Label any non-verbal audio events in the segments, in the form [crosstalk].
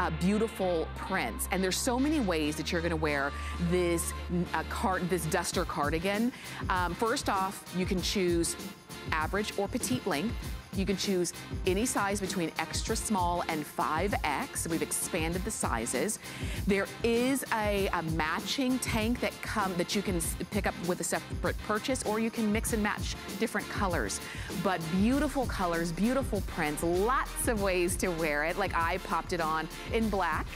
uh, beautiful prints. And there's so many ways that you're gonna wear this, uh, card, this duster cardigan. Um, first off, you can choose average or petite length. You can choose any size between extra small and 5X. We've expanded the sizes. There is a, a matching tank that come that you can pick up with a separate purchase or you can mix and match different colors. But beautiful colors, beautiful prints, lots of ways to wear it. Like I popped it on in black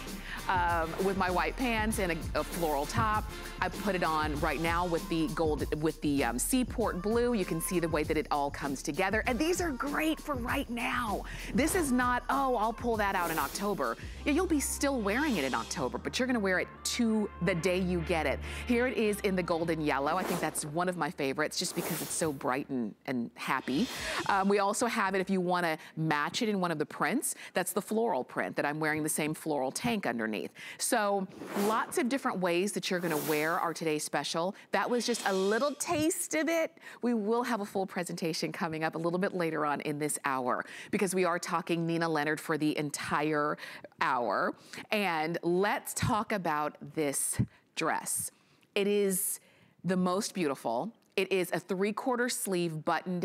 um, with my white pants and a, a, floral top. I put it on right now with the gold, with the um, Seaport blue. You can see the way that it all comes together. And these are great for right now. This is not, oh, I'll pull that out in October. Yeah, you'll be still wearing it in October, but you're gonna wear it to the day you get it. Here it is in the golden yellow. I think that's one of my favorites just because it's so bright and, and happy. Um, we also have it if you wanna match it in one of the prints. That's the floral print that I'm wearing the same floral tank underneath. So lots of different ways that you're gonna wear our today's special. That was just a little taste of it. We will have a full presentation coming up a little bit later on in this hour because we are talking Nina Leonard for the entire hour. And let's talk about this dress. It is the most beautiful. It is a three quarter sleeve button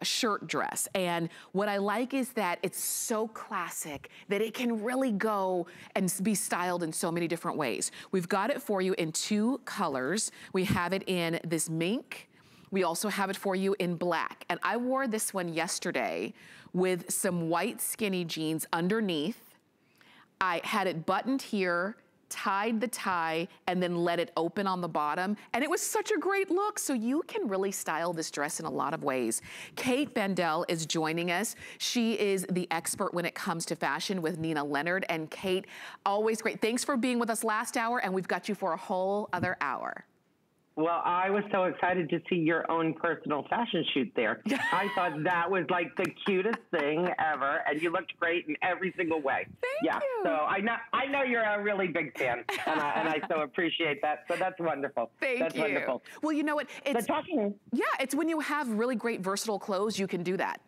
down shirt dress. And what I like is that it's so classic that it can really go and be styled in so many different ways. We've got it for you in two colors. We have it in this mink. We also have it for you in black. And I wore this one yesterday with some white skinny jeans underneath. I had it buttoned here tied the tie, and then let it open on the bottom. And it was such a great look. So you can really style this dress in a lot of ways. Cate Bandel is joining us. She is the expert when it comes to fashion with Nina Leonard. And Kate, always great. Thanks for being with us last hour, and we've got you for a whole other hour. Well, I was so excited to see your own personal fashion shoot there. [laughs] I thought that was like the cutest thing ever, and you looked great in every single way. Thank yeah, you. so I know I know you're a really big fan, and I, and I so appreciate that. So that's wonderful. [laughs] Thank that's you. wonderful. Well, you know what? It's talking. Yeah, it's when you have really great versatile clothes, you can do that.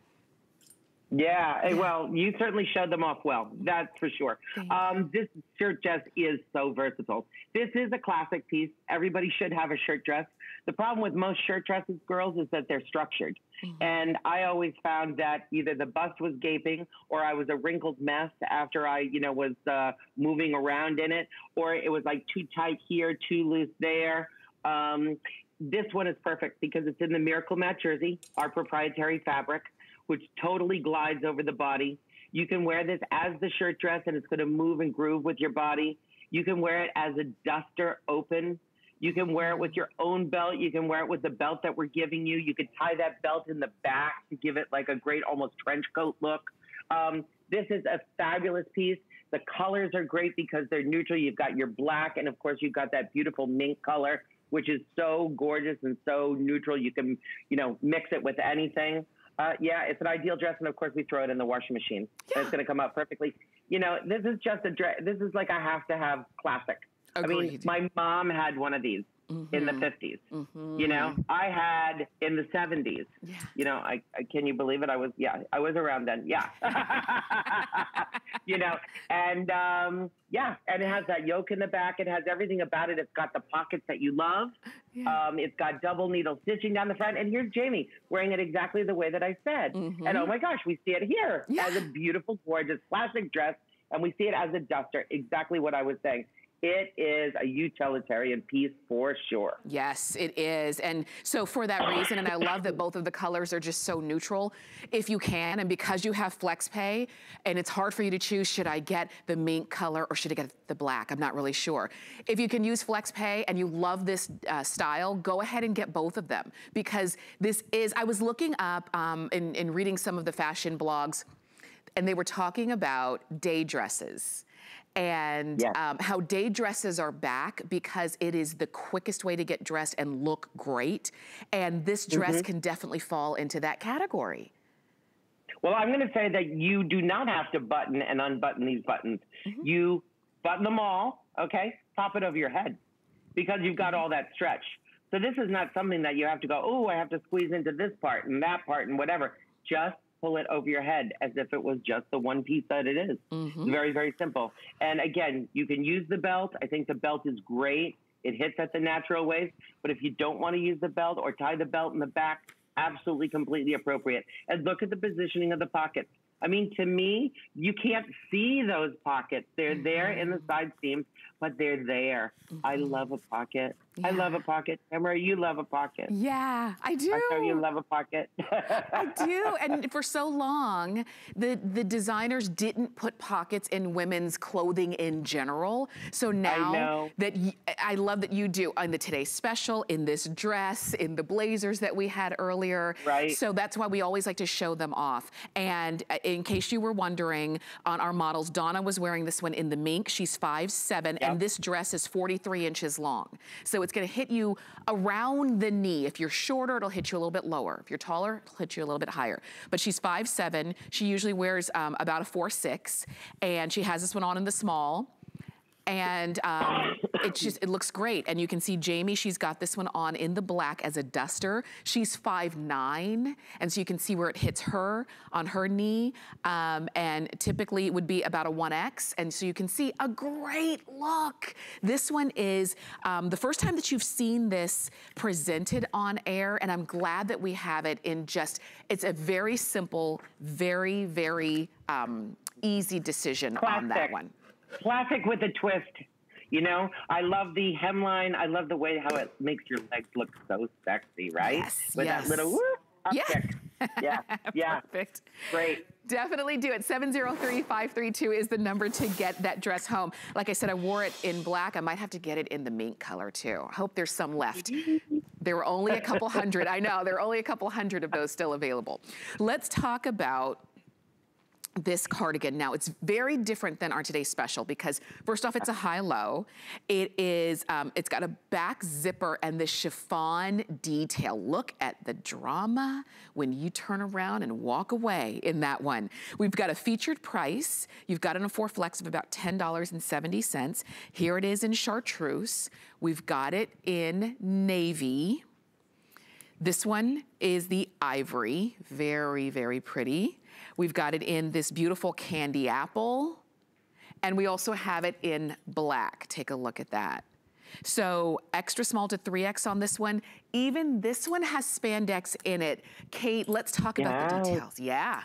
Yeah, eh, well, you certainly showed them off well. That's for sure. Um, this shirt dress is so versatile. This is a classic piece. Everybody should have a shirt dress. The problem with most shirt dresses, girls, is that they're structured. Mm-hmm. And I always found that either the bust was gaping or I was a wrinkled mess after I, you know, was uh, moving around in it, or it was like too tight here, too loose there. Um, this one is perfect because it's in the Miracle Matte jersey, our proprietary fabric which totally glides over the body. You can wear this as the shirt dress and it's going to move and groove with your body. You can wear it as a duster open. You can wear it with your own belt. You can wear it with the belt that we're giving you. You could tie that belt in the back to give it like a great almost trench coat look. Um, this is a fabulous piece. The colors are great because they're neutral. You've got your black, and of course, you've got that beautiful mink color, which is so gorgeous and so neutral. You can, you know, mix it with anything. Uh, yeah, it's an ideal dress, and of course we throw it in the washing machine. Yeah. it's going to come out perfectly. You know, this is just a dress. This is like a have to have classic. Agreed. I mean, my mom had one of these mm-hmm. in the 50s. Mm-hmm. You know, I had in the 70s. Yeah. You know, I, I, can you believe it? I was yeah, I was around then. Yeah. [laughs] you know, and um, yeah, and it has that yoke in the back. It has everything about it. It's got the pockets that you love. Yeah. Um, it's got double needle stitching down the front. And here's Jamie wearing it exactly the way that I said. Mm-hmm. And oh my gosh, we see it here yeah. as a beautiful, gorgeous classic dress. And we see it as a duster, exactly what I was saying. It is a utilitarian piece for sure. Yes, it is. And so for that reason, and I love that both of the colors are just so neutral, if you can, and because you have flex pay, and it's hard for you to choose, should I get the mink color or should I get the black? I'm not really sure. If you can use flex pay and you love this uh, style, go ahead and get both of them because this is, I was looking up um, in, in reading some of the fashion blogs and they were talking about day dresses and yes. um, how day dresses are back because it is the quickest way to get dressed and look great. And this dress mm -hmm. can definitely fall into that category. Well, I'm going to say that you do not have to button and unbutton these buttons. Mm -hmm. You button them all, okay? Pop it over your head because you've got mm-hmm. all that stretch. So this is not something that you have to go, oh, I have to squeeze into this part and that part and whatever. Just pull it over your head as if it was just the one piece that it is. Mm-hmm. Very, very simple. And again, you can use the belt. I think the belt is great. It hits at the natural waist. But if you don't want to use the belt or tie the belt in the back, absolutely completely appropriate. And look at the positioning of the pockets. I mean, to me, you can't see those pockets. They're mm-hmm. there in the side seams, but they're there. Mm-hmm. I love a pocket. Yeah. I love a pocket. Emma, you love a pocket. Yeah, I do. I know you love a pocket. I do. [laughs] And for so long, the, the designers didn't put pockets in women's clothing in general. So now that you, I love that you do on the Today Special, in this dress, in the blazers that we had earlier. Right. So that's why we always like to show them off. And uh, in case you were wondering, on our models, Donna was wearing this one in the mink. She's five seven, yep. and this dress is 43 inches long. So it's gonna hit you around the knee. If you're shorter, it'll hit you a little bit lower. If you're taller, it'll hit you a little bit higher. But she's five seven. She usually wears um, about a four six, and she has this one on in the small and um, it just it looks great. And you can see Jamie, she's got this one on in the black as a duster. She's five nine, and so you can see where it hits her on her knee. Um, and typically it would be about a 1X, and so you can see a great look. This one is um, the first time that you've seen this presented on air, and I'm glad that we have it in just, it's a very simple, very, very um, easy decision Classic. on that one. Classic with a twist. You know, I love the hemline. I love the way how it makes your legs look so sexy, right? Yes, with yes. that little whoop, yeah. yeah, [laughs] yeah. Perfect. Great. Definitely do it. 703532 is the number to get that dress home. Like I said, I wore it in black. I might have to get it in the mink color too. I hope there's some left. [laughs] There were only a couple hundred. I know, there are only a couple hundred of those still available. Let's talk about this cardigan. Now, it's very different than our today's special because first off, it's a high-low. It is, um, it's got a back zipper and the chiffon detail. Look at the drama when you turn around and walk away in that one. We've got a featured price. You've got in four flex of about $10.70. Here it is in chartreuse. We've got it in navy. This one is the ivory, very, very pretty. We've got it in this beautiful candy apple. And we also have it in black. Take a look at that. So extra small to 3X on this one. Even this one has spandex in it. Cate, let's talk about the details. Yeah.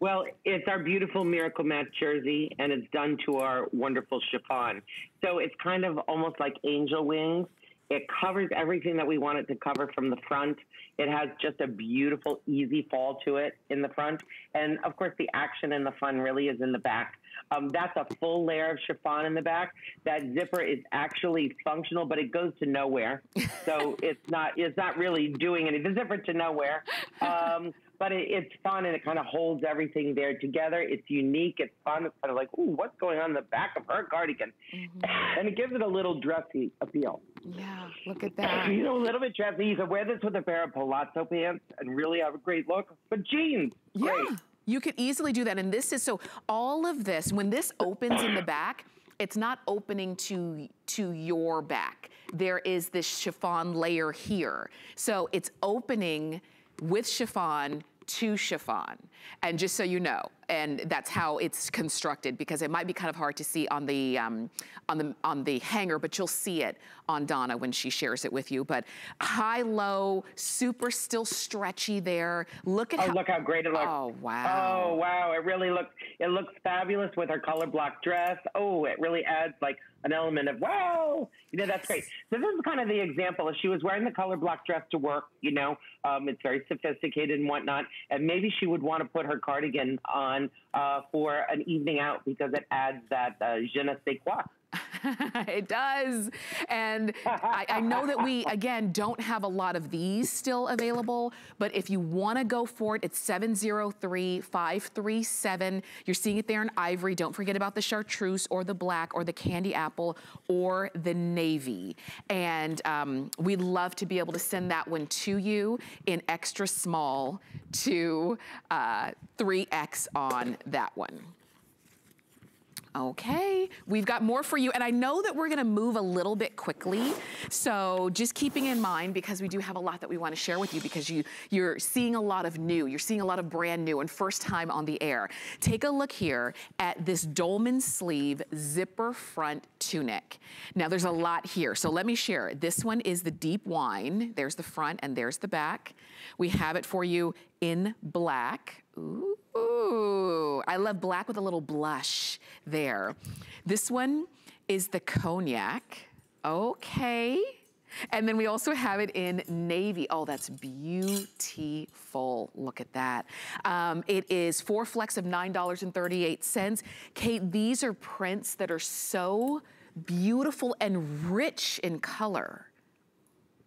Well, it's our beautiful Miracle Matte jersey, and it's done to our wonderful chiffon. So it's kind of almost like angel wings. It covers everything that we want it to cover from the front. It has just a beautiful, easy fall to it in the front. And of course, the action and the fun really is in the back. Um, that's a full layer of chiffon in the back. That zipper is actually functional, but it goes to nowhere. So [laughs] it's not it's not really doing anything. The zipper to nowhere. Um, but it, it's fun and it kind of holds everything there together. It's unique. It's fun. It's kind of like, ooh, what's going on in the back of her cardigan? Mm-hmm. [laughs] And it gives it a little dressy appeal. Yeah, look at [laughs] that. You know, a little bit dressy. You can wear this with a pair of palazzo pants and really have a great look. But jeans, yeah. Great. You could easily do that. And this is, so all of this, when this opens in the back, it's not opening to, to your back. There is this chiffon layer here. So it's opening with chiffon to chiffon. And just so you know, and that's how it's constructed because it might be kind of hard to see on the um, on the on the hanger, but you'll see it on Donna when she shares it with you. But high, low, super still stretchy there. Look at oh, how, look how great it looks. Oh wow. Oh wow, it really looks it looks fabulous with her color block dress. Oh, it really adds like an element of wow, you know that's great. So this is kind of the example. If she was wearing the color block dress to work, you know, um, it's very sophisticated and whatnot, and maybe she would want to put her cardigan on uh, for an evening out because it adds that uh, je ne sais quoi. [laughs] it does. And I, I, know that we, [laughs] again, don't have a lot of these still available, but if you wanna go for it, it's 703537. You're seeing it there in ivory. Don't forget about the chartreuse or the black or the candy apple or the navy. And um, we'd love to be able to send that one to you in extra small to uh, 3X on that one. Okay, we've got more for you. And I know that we're gonna move a little bit quickly. So just keeping in mind, because we do have a lot that we wanna share with you because you, you're seeing a lot of new, you're seeing a lot of brand new and first time on the air. Take a look here at this dolman sleeve zipper front tunic. Now there's a lot here, so let me share. This one is the deep wine. There's the front and there's the back. We have it for you in black. Ooh, I love black with a little blush there. This one is the cognac. Okay. And then we also have it in navy. Oh, that's beautiful. Look at that. Um, it is four flex of $9.38. Cate, these are prints that are so beautiful and rich in color.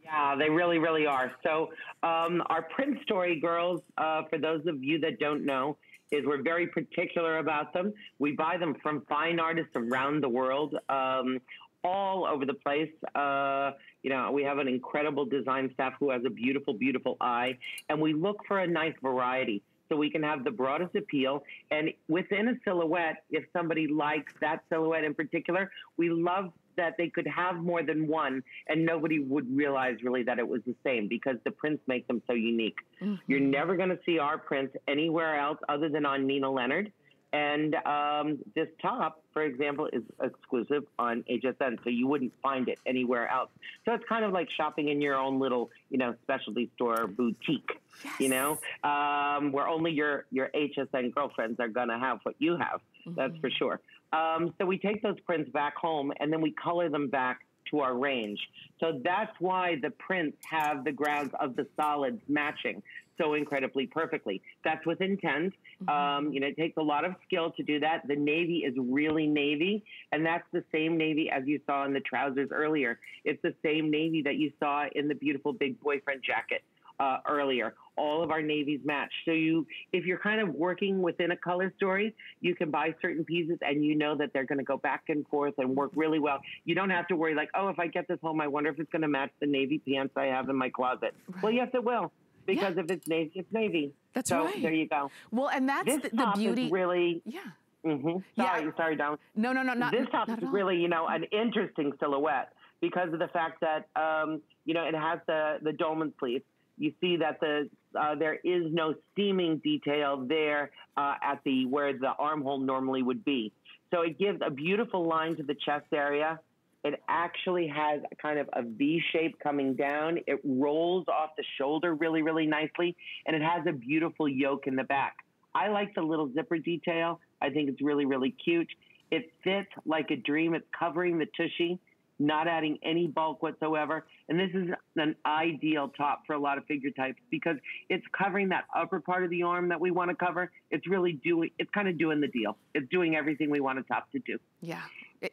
Yeah, they really, really are. So, um, our print story, girls, uh, for those of you that don't know, is we're very particular about them. We buy them from fine artists around the world, um, all over the place. Uh, you know, we have an incredible design staff who has a beautiful, beautiful eye, and we look for a nice variety so we can have the broadest appeal. And within a silhouette, if somebody likes that silhouette in particular, we love that they could have more than one and nobody would realize really that it was the same because the prints make them so unique. Mm-hmm. You're never going to see our prints anywhere else other than on Nina Leonard. And um, this top, for example, is exclusive on HSN, so you wouldn't find it anywhere else. So it's kind of like shopping in your own little, you know, specialty store boutique. Yes. You know, um, where only your your HSN girlfriends are gonna have what you have. Mm-hmm. That's for sure. Um, so we take those prints back home and then we color them back to our range. So that's why the prints have the grounds of the solids matching so incredibly perfectly. That's with intent. Mm-hmm. Um, you know, it takes a lot of skill to do that. The navy is really navy, and that's the same navy as you saw in the trousers earlier. It's the same navy that you saw in the beautiful big boyfriend jacket uh, earlier. All of our navies match. So you, if you're kind of working within a color story, you can buy certain pieces and you know that they're going to go back and forth and work really well. You don't have to worry like, oh, if I get this home, I wonder if it's going to match the navy pants I have in my closet. Right. Well, yes, it will because yeah. if it's navy, it's navy. That's so right. There you go. Well, and that's this the, the beauty. really. Yeah. Mm-hmm. Sorry, yeah. sorry, Dawn. No, no, no, not This top not is really, you know, an interesting silhouette because of the fact that, um, you know, it has the the dolman sleeve. You see that the uh, there is no seaming detail there uh, at the where the armhole normally would be. So it gives a beautiful line to the chest area. It actually has kind of a V shape coming down. It rolls off the shoulder really, really nicely, and it has a beautiful yoke in the back. I like the little zipper detail. I think it's really, really cute. It fits like a dream. It's covering the tushy not adding any bulk whatsoever. And this is an ideal top for a lot of figure types because it's covering that upper part of the arm that we want to cover. It's really doing, it's kind of doing the deal. It's doing everything we want a top to do. Yeah.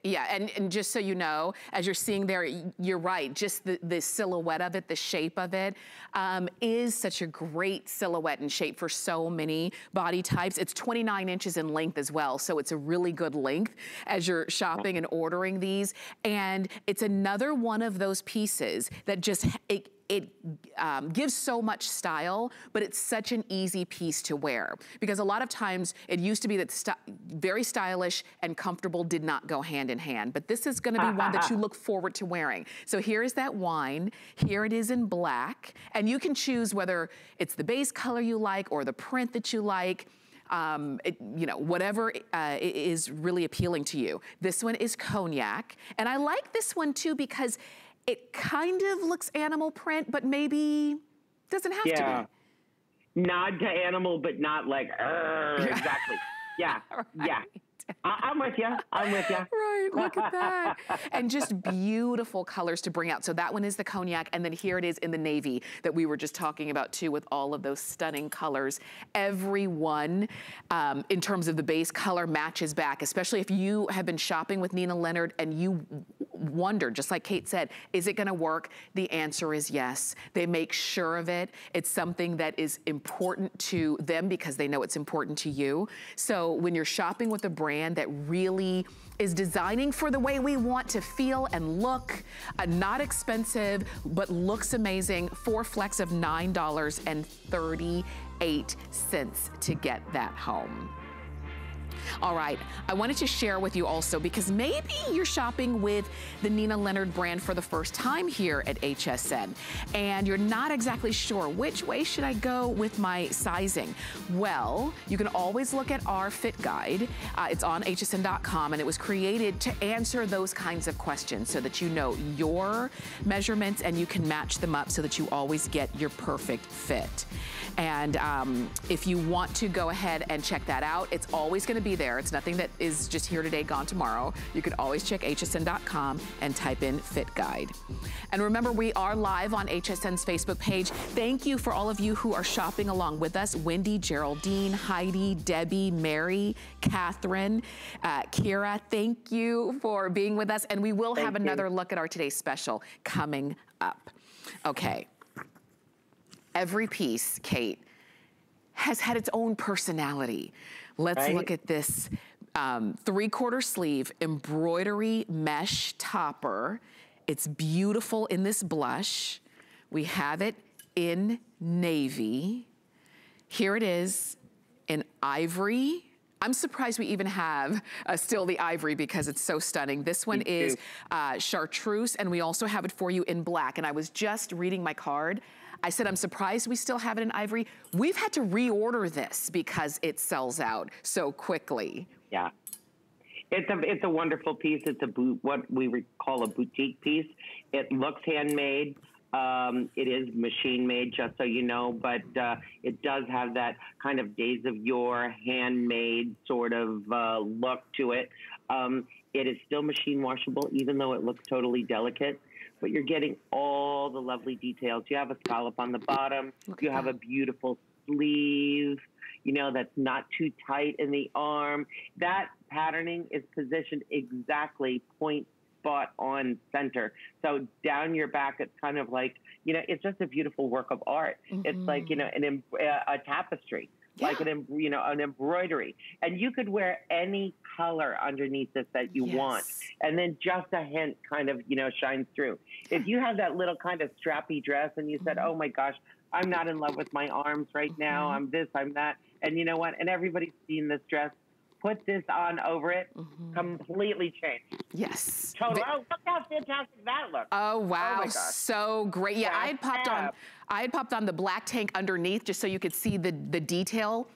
Yeah, and, and just so you know, as you're seeing there, you're right. Just the, the silhouette of it, the shape of it, um, is such a great silhouette and shape for so many body types. It's 29 inches in length as well, so it's a really good length as you're shopping and ordering these. And it's another one of those pieces that just, it, it um, gives so much style, but it's such an easy piece to wear. Because a lot of times it used to be that st very stylish and comfortable did not go hand in hand. But this is gonna be one that you look forward to wearing. So here is that wine. Here it is in black. And you can choose whether it's the base color you like or the print that you like. Um, it, you know, whatever uh, is really appealing to you. This one is cognac. And I like this one too because it kind of looks animal print, but maybe doesn't have yeah. to be. Nod to animal, but not like, exactly. Yeah, [laughs] right. yeah. I, am with you. I'm with you. [laughs] Right, look at that. [laughs] and just beautiful colors to bring out. So that one is the cognac, and then here it is in the navy that we were just talking about too with all of those stunning colors. Every one, um, in terms of the base color, matches back, especially if you have been shopping with Nina Leonard and you wonder, just like Cate said, is it gonna work? The answer is yes. They make sure of it. It's something that is important to them because they know it's important to you. So when you're shopping with a brand, brand that really is designing for the way we want to feel and look. Uh, not expensive, but looks amazing. Four flex of $9.38 to get that home. All right, I wanted to share with you also because maybe you're shopping with the Nina Leonard brand for the first time here at HSN and you're not exactly sure which way should I go with my sizing. Well, you can always look at our fit guide. Uh, it's on hsn.com and it was created to answer those kinds of questions so that you know your measurements and you can match them up so that you always get your perfect fit. And um, if you want to go ahead and check that out, it's always gonna be there. It's nothing that is just here today, gone tomorrow. You can always check hsn.com and type in Fit Guide. And remember, we are live on HSN's Facebook page. Thank you for all of you who are shopping along with us. Wendy, Geraldine, Heidi, Debbie, Mary, Catherine, uh, Kira, thank you for being with us. And we will thank have another look at our today's special coming up. Okay every piece, Cate, has had its own personality. Let's right. look at this um, three-quarter sleeve embroidery mesh topper. It's beautiful in this blush. We have it in navy. Here it is in ivory. I'm surprised we even have uh, still the ivory because it's so stunning. This one is uh, chartreuse and we also have it for you in black. And I was just reading my card I said, I'm surprised we still have it in ivory. We've had to reorder this because it sells out so quickly. Yeah. It's a it's a wonderful piece. It's a boot what we call a boutique piece. It looks handmade. Um, it is machine made, just so you know, but uh, it does have that kind of days of yore handmade sort of uh, look to it. Um, it is still machine washable, even though it looks totally delicate but you're getting all the lovely details. You have a scallop on the bottom. Look you have that. a beautiful sleeve, you know, that's not too tight in the arm. That patterning is positioned exactly point spot on center. So down your back, it's kind of like, you know, it's just a beautiful work of art. Mm-hmm. It's like, you know, an, a tapestry yeah. like an you know an embroidery, and you could wear any color underneath this that you yes. want, and then just a hint kind of you know shines through. If you have that little kind of strappy dress, and you said, mm-hmm. "Oh my gosh, I'm not in love with my arms right now. Mm-hmm. I'm this, I'm that," and you know what? And everybody's seen this dress put this on over it, mm-hmm. completely changed. Yes. Total. oh, look how fantastic that looks. Oh, oh wow. Oh so great. Yeah, I had popped on I had popped on the black tank underneath just so you could see the, the detail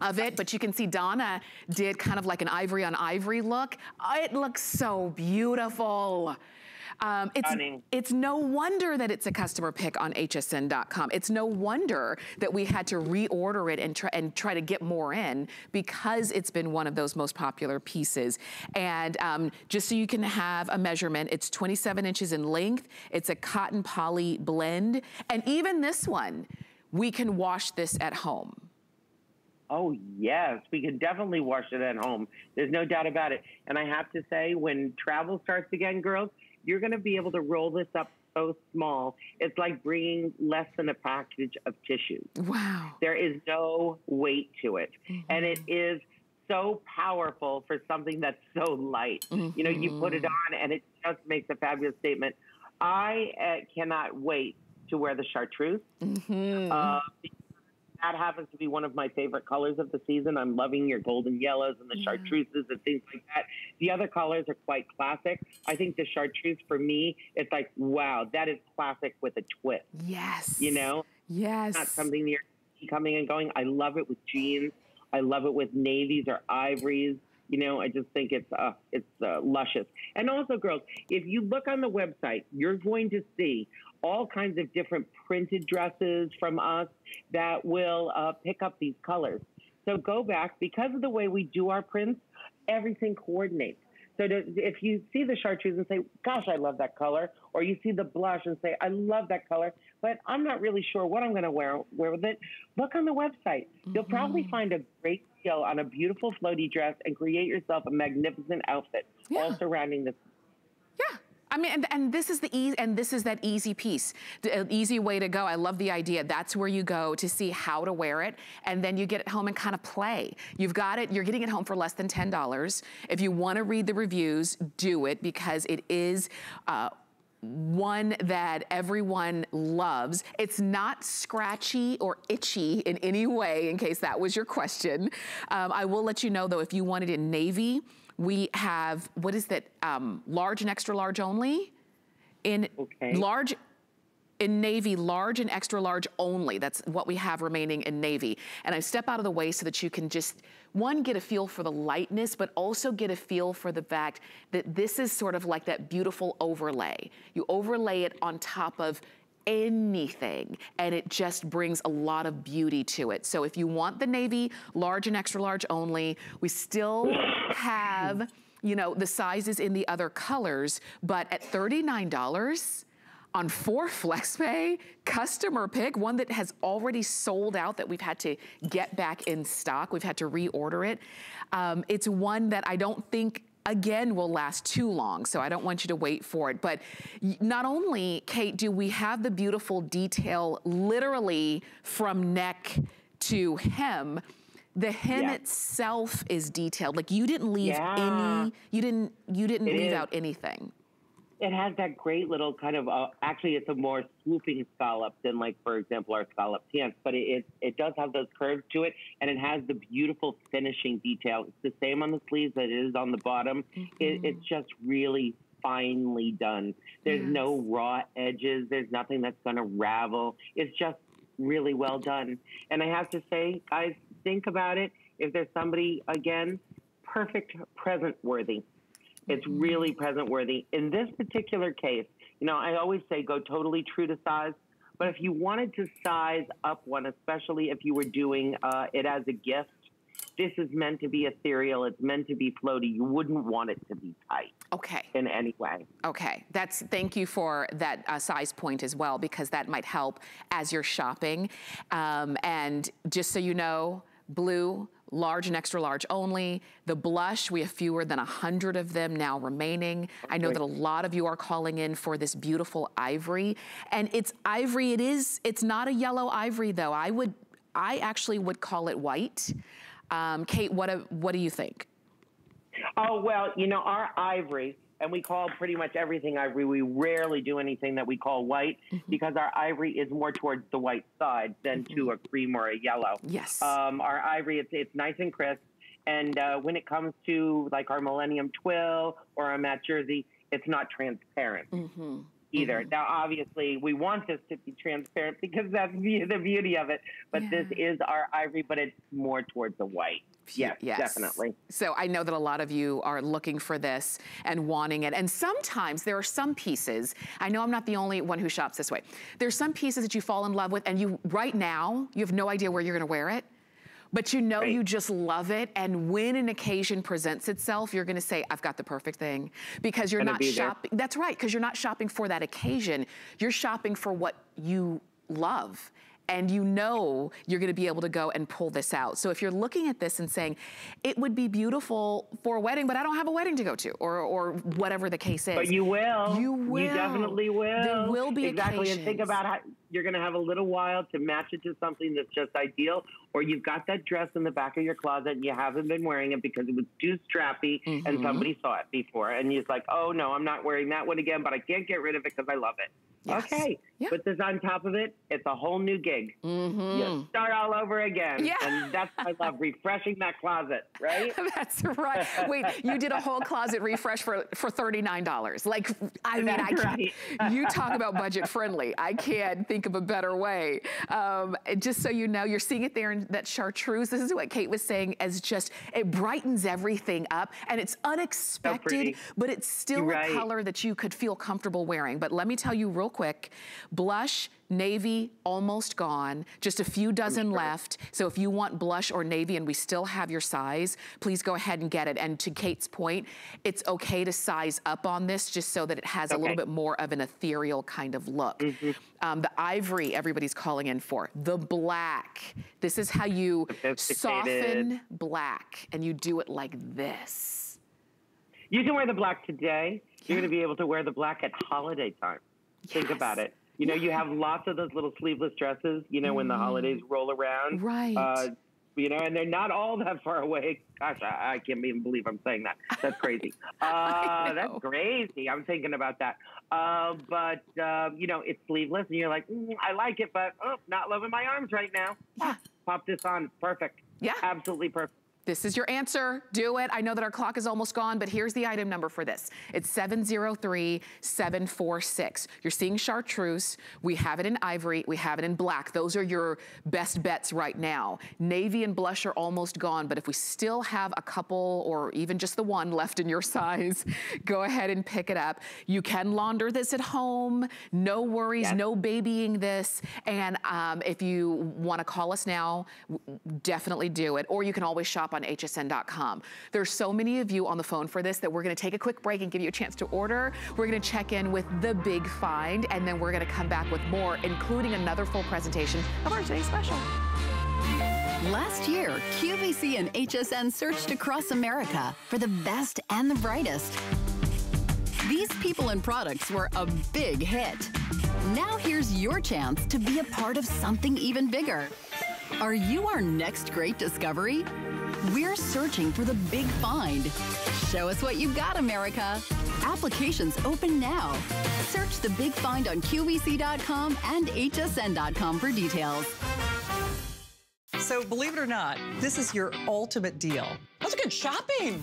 of it, but you can see Donna did kind of like an ivory on ivory look. It looks so beautiful. Um, it's, it's no wonder that it's a customer pick on hsn.com. It's no wonder that we had to reorder it and try, and try to get more in because it's been one of those most popular pieces. And um, just so you can have a measurement, it's 27 inches in length. It's a cotton poly blend. And even this one, we can wash this at home. Oh, yes, we can definitely wash it at home. There's no doubt about it. And I have to say, when travel starts again, girls, you're going to be able to roll this up so small. It's like bringing less than a package of tissues. Wow. There is no weight to it. Mm-hmm. And it is so powerful for something that's so light. Mm-hmm. You know, you put it mm-hmm. on and it just makes a fabulous statement. I uh, cannot wait to wear the chartreuse. Mm-hmm. Uh, that happens to be one of my favorite colors of the season. I'm loving your golden yellows and the yeah. chartreuses and things like that. The other colors are quite classic. I think the chartreuse for me, it's like, wow, that is classic with a twist. Yes. You know? Yes. Not something you're coming and going. I love it with jeans. I love it with navies or ivories. You know, I just think it's uh, it's uh, luscious. And also, girls, if you look on the website, you're going to see all kinds of different printed dresses from us that will uh, pick up these colors. So go back because of the way we do our prints, everything coordinates. So to, if you see the chartreuse and say, "Gosh, I love that color," or you see the blush and say, "I love that color," but I'm not really sure what I'm going to wear wear with it, look on the website. Mm-hmm. You'll probably find a great deal on a beautiful floaty dress and create yourself a magnificent outfit, yeah. all surrounding this. Yeah. I mean, and, and this is the easy, and this is that easy piece, the easy way to go. I love the idea. That's where you go to see how to wear it, and then you get it home and kind of play. You've got it, you're getting it home for less than $10. If you wanna read the reviews, do it because it is, uh, one that everyone loves. It's not scratchy or itchy in any way, in case that was your question. Um, I will let you know though, if you want it in navy, we have, what is that, um, large and extra large only? In okay. large, in navy, large and extra large only. That's what we have remaining in navy. And I step out of the way so that you can just, one, get a feel for the lightness, but also get a feel for the fact that this is sort of like that beautiful overlay. You overlay it on top of anything and it just brings a lot of beauty to it. So if you want the navy, large and extra large only, we still have, you know, the sizes in the other colors, but at $39, on four FlexPay, customer pick, one that has already sold out that we've had to get back in stock. We've had to reorder it. Um, it's one that I don't think again will last too long, so I don't want you to wait for it. But not only, Cate, do we have the beautiful detail literally from neck to hem, the hem yeah. itself is detailed. Like you didn't leave yeah. any, you didn't, you didn't it leave is. out anything it has that great little kind of uh, actually it's a more swooping scallop than like for example our scallop pants but it, it, it does have those curves to it and it has the beautiful finishing detail. It's the same on the sleeves that it is on the bottom. Mm-hmm. it, it's just really finely done. There's yes. no raw edges. There's nothing that's going to ravel. It's just really well done. And i have to say guys think about it. If there's somebody again perfect present worthy it's really present worthy. In this particular case, you know, I always say go totally true to size. But if you wanted to size up one, especially if you were doing uh, it as a gift, this is meant to be ethereal. It's meant to be floaty. You wouldn't want it to be tight. Okay. In any way. Okay. That's thank you for that uh, size point as well because that might help as you're shopping. Um, and just so you know, blue large and extra large only. The blush, we have fewer than 100 of them now remaining. I know that a lot of you are calling in for this beautiful ivory. And it's ivory, it is, it's not a yellow ivory though. I would, I actually would call it white. Um, Cate, what, what do you think? Oh, well, you know, our ivory, and we call pretty much everything ivory. We rarely do anything that we call white mm-hmm. because our ivory is more towards the white side than mm-hmm. to a cream or a yellow. Yes. Um, our ivory, it's, it's nice and crisp. And uh, when it comes to like our Millennium Twill or our matte jersey, it's not transparent. Mm-hmm either. Mm-hmm. Now, obviously, we want this to be transparent because that's the, the beauty of it. But yeah. this is our ivory, but it's more towards the white. Yes, yes, definitely. So I know that a lot of you are looking for this and wanting it. And sometimes there are some pieces, I know I'm not the only one who shops this way. There's some pieces that you fall in love with and you, right now, you have no idea where you're gonna wear it but you know right. you just love it. And when an occasion presents itself, you're gonna say, I've got the perfect thing. Because you're not shopping, that's right, because you're not shopping for that occasion. You're shopping for what you love and you know you're gonna be able to go and pull this out. So if you're looking at this and saying, it would be beautiful for a wedding, but I don't have a wedding to go to, or, or whatever the case is. But you will. You will. You definitely will. There will be Exactly, occasions. and think about how you're gonna have a little while to match it to something that's just ideal, or you've got that dress in the back of your closet and you haven't been wearing it because it was too strappy mm-hmm. and somebody saw it before, and you're like, oh no, I'm not wearing that one again, but I can't get rid of it because I love it. Yes. Okay. Yeah. Put this on top of it. It's a whole new gig. Mm-hmm. You start all over again. Yeah. And that's what I love, refreshing that closet, right? [laughs] that's right. Wait, you did a whole closet refresh for, for $39. Like, I mean, that's I can't, right. you talk about budget friendly. I can't think of a better way. Um, just so you know, you're seeing it there in that chartreuse. This is what Cate was saying as just, it brightens everything up and it's unexpected, so but it's still right. a color that you could feel comfortable wearing. But let me tell you real quick. Blush, navy, almost gone. Just a few dozen sure. left. So if you want blush or navy and we still have your size, please go ahead and get it. And to Cate's point, it's okay to size up on this just so that it has okay. a little bit more of an ethereal kind of look. Mm -hmm. um, the ivory, everybody's calling in for. The black. This is how you soften black and you do it like this. You can wear the black today. Yeah. You're going to be able to wear the black at holiday time. Think about it. You know, you have lots of those little sleeveless dresses, you know, mm. when the holidays mm. roll around. Right. Uh, you know, and they're not all that far away. Gosh, I, I can't even believe I'm saying that. That's crazy. [laughs] Uh, that's crazy. I'm thinking about that. Uh, but, uh, you know, it's sleeveless, and you're like, mm, I like it, but oh, not loving my arms right now. Yeah. Pop this on. Perfect. Yeah. Absolutely perfect. This is your answer. Do it. I know that our clock is almost gone, but here's the item number for this. It's 703746. You're seeing chartreuse. We have it in ivory. We have it in black. Those are your best bets right now. Navy and blush are almost gone, but if we still have a couple or even just the one left in your [laughs] size, go ahead and pick it up. You can launder this at home. No worries, yes. no babying this. And um, if you wanna call us now, definitely do it. Or you can always shop shop on hsn.com. There's so many of you on the phone for this that we're gonna take a quick break and give you a chance to order. We're gonna check in with the big find and then we're gonna come back with more, including another full presentation of our today's special. Last year, QVC and HSN searched across America for the best and the brightest. These people and products were a big hit. Now here's your chance to be a part of something even bigger. Are you our next great discovery? We're searching for the big find. Show us what you've got, America. Applications open now. Search the big find on QVC.com and HSN.com for details. So, believe it or not, this is your ultimate deal. That's good shopping.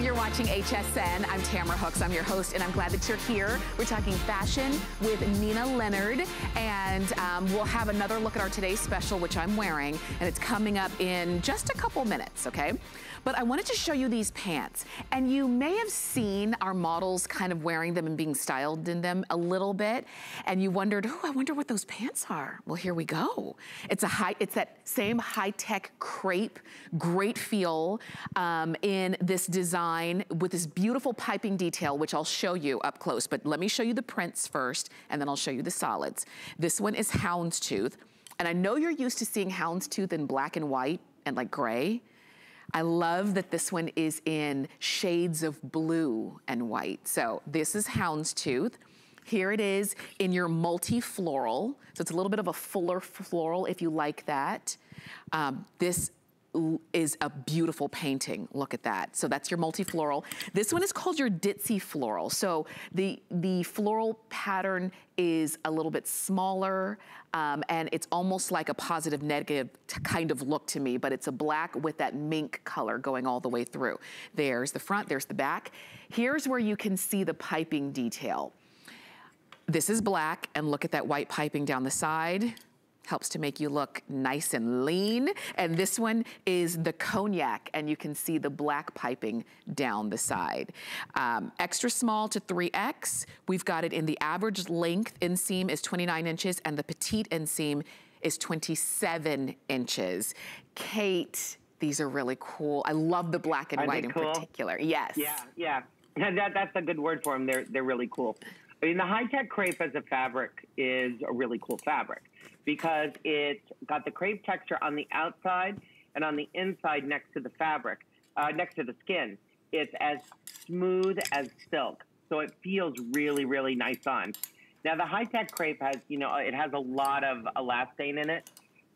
You're watching HSN. I'm Tamara Hooks. I'm your host, and I'm glad that you're here. We're talking fashion with Nina Leonard, and um, we'll have another look at our today's special, which I'm wearing, and it's coming up in just a couple minutes, okay? But I wanted to show you these pants. And you may have seen our models kind of wearing them and being styled in them a little bit. And you wondered, oh, I wonder what those pants are. Well, here we go. It's a high, it's that same high-tech crepe, great feel um, in this design with this beautiful piping detail, which I'll show you up close. But let me show you the prints first, and then I'll show you the solids. This one is houndstooth. And I know you're used to seeing houndstooth in black and white and like gray. I love that this one is in shades of blue and white. So this is houndstooth. Here it is in your multi-floral. So it's a little bit of a fuller floral if you like that. Um, this is a beautiful painting. Look at that. So that's your multi-floral. This one is called your ditzy floral. So the, the floral pattern is a little bit smaller um, and it's almost like a positive negative kind of look to me, but it's a black with that mink color going all the way through. There's the front, there's the back. Here's where you can see the piping detail. This is black and look at that white piping down the side helps to make you look nice and lean. And this one is the cognac, and you can see the black piping down the side. Um, extra small to 3X. We've got it in the average length inseam is 29 inches, and the petite inseam is 27 inches. Cate, these are really cool. I love the black and are white in cool? particular. Yes. Yeah, yeah. That, that's a good word for them. They're, they're really cool. I mean, the high-tech crepe as a fabric is a really cool fabric because it's got the crepe texture on the outside and on the inside next to the fabric, uh, next to the skin. It's as smooth as silk. So it feels really, really nice on. Now the high-tech crepe has, you know, it has a lot of elastane in it.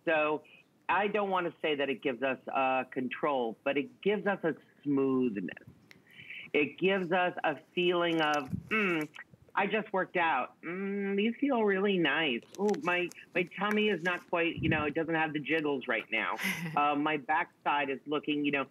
So I don't want to say that it gives us uh, control, but it gives us a smoothness. It gives us a feeling of, mm, I just worked out. Mm, these feel really nice. Oh, my my tummy is not quite, you know, it doesn't have the jiggles right now. [laughs] uh, my backside is looking, you know,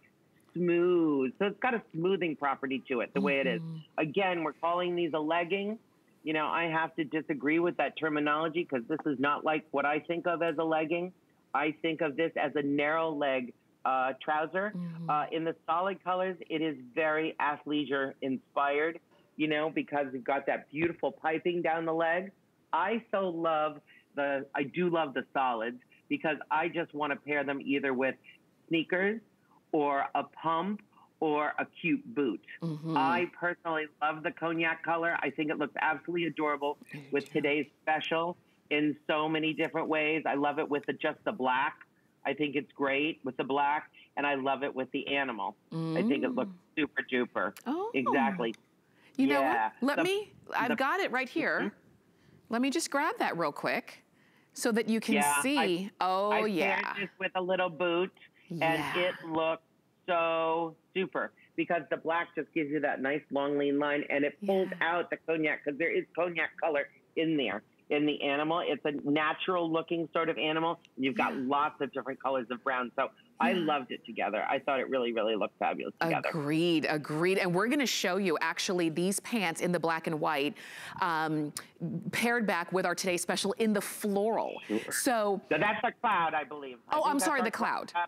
smooth. So it's got a smoothing property to it, the mm-hmm. way it is. Mm-hmm. Again, we're calling these a legging. You know, I have to disagree with that terminology because this is not like what I think of as a legging. I think of this as a narrow leg uh, trouser. Mm-hmm. Uh, in the solid colors, it is very athleisure inspired you know, because we've got that beautiful piping down the leg. I so love the I do love the solids because I just want to pair them either with sneakers or a pump or a cute boot. Mm-hmm. I personally love the cognac color. I think it looks absolutely adorable with today's special in so many different ways. I love it with the, just the black. I think it's great with the black, and I love it with the animal. Mm. I think it looks mm. super duper. Oh. Exactly. You yeah. know what? Let the, me, I've the, got it right here. Mm-hmm. Let me just grab that real quick so that you can yeah, see. I, oh, I yeah. This with a little boot, yeah. and it looks so super because the black just gives you that nice long lean line and it pulls yeah. out the cognac because there is cognac color in there in the animal. It's a natural looking sort of animal. You've got yeah. lots of different colors of brown. So I loved it together. I thought it really, really looked fabulous together. Agreed, agreed. And we're gonna show you actually these pants in the black and white um, paired back with our today special in the floral. Sure. So, so that's the cloud, I believe. I oh, I'm sorry, the cloud. cloud.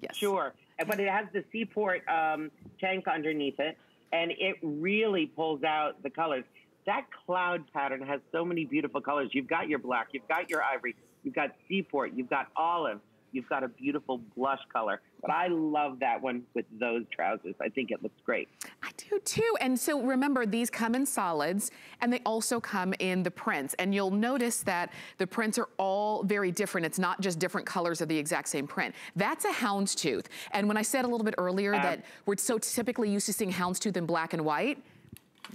Yes. Sure. But it has the seaport um, tank underneath it, and it really pulls out the colors. That cloud pattern has so many beautiful colors. You've got your black, you've got your ivory, you've got seaport, you've got olive, You've got a beautiful blush color. But I love that one with those trousers. I think it looks great. I do too. And so remember, these come in solids and they also come in the prints. And you'll notice that the prints are all very different. It's not just different colors of the exact same print. That's a houndstooth. And when I said a little bit earlier um, that we're so typically used to seeing houndstooth in black and white,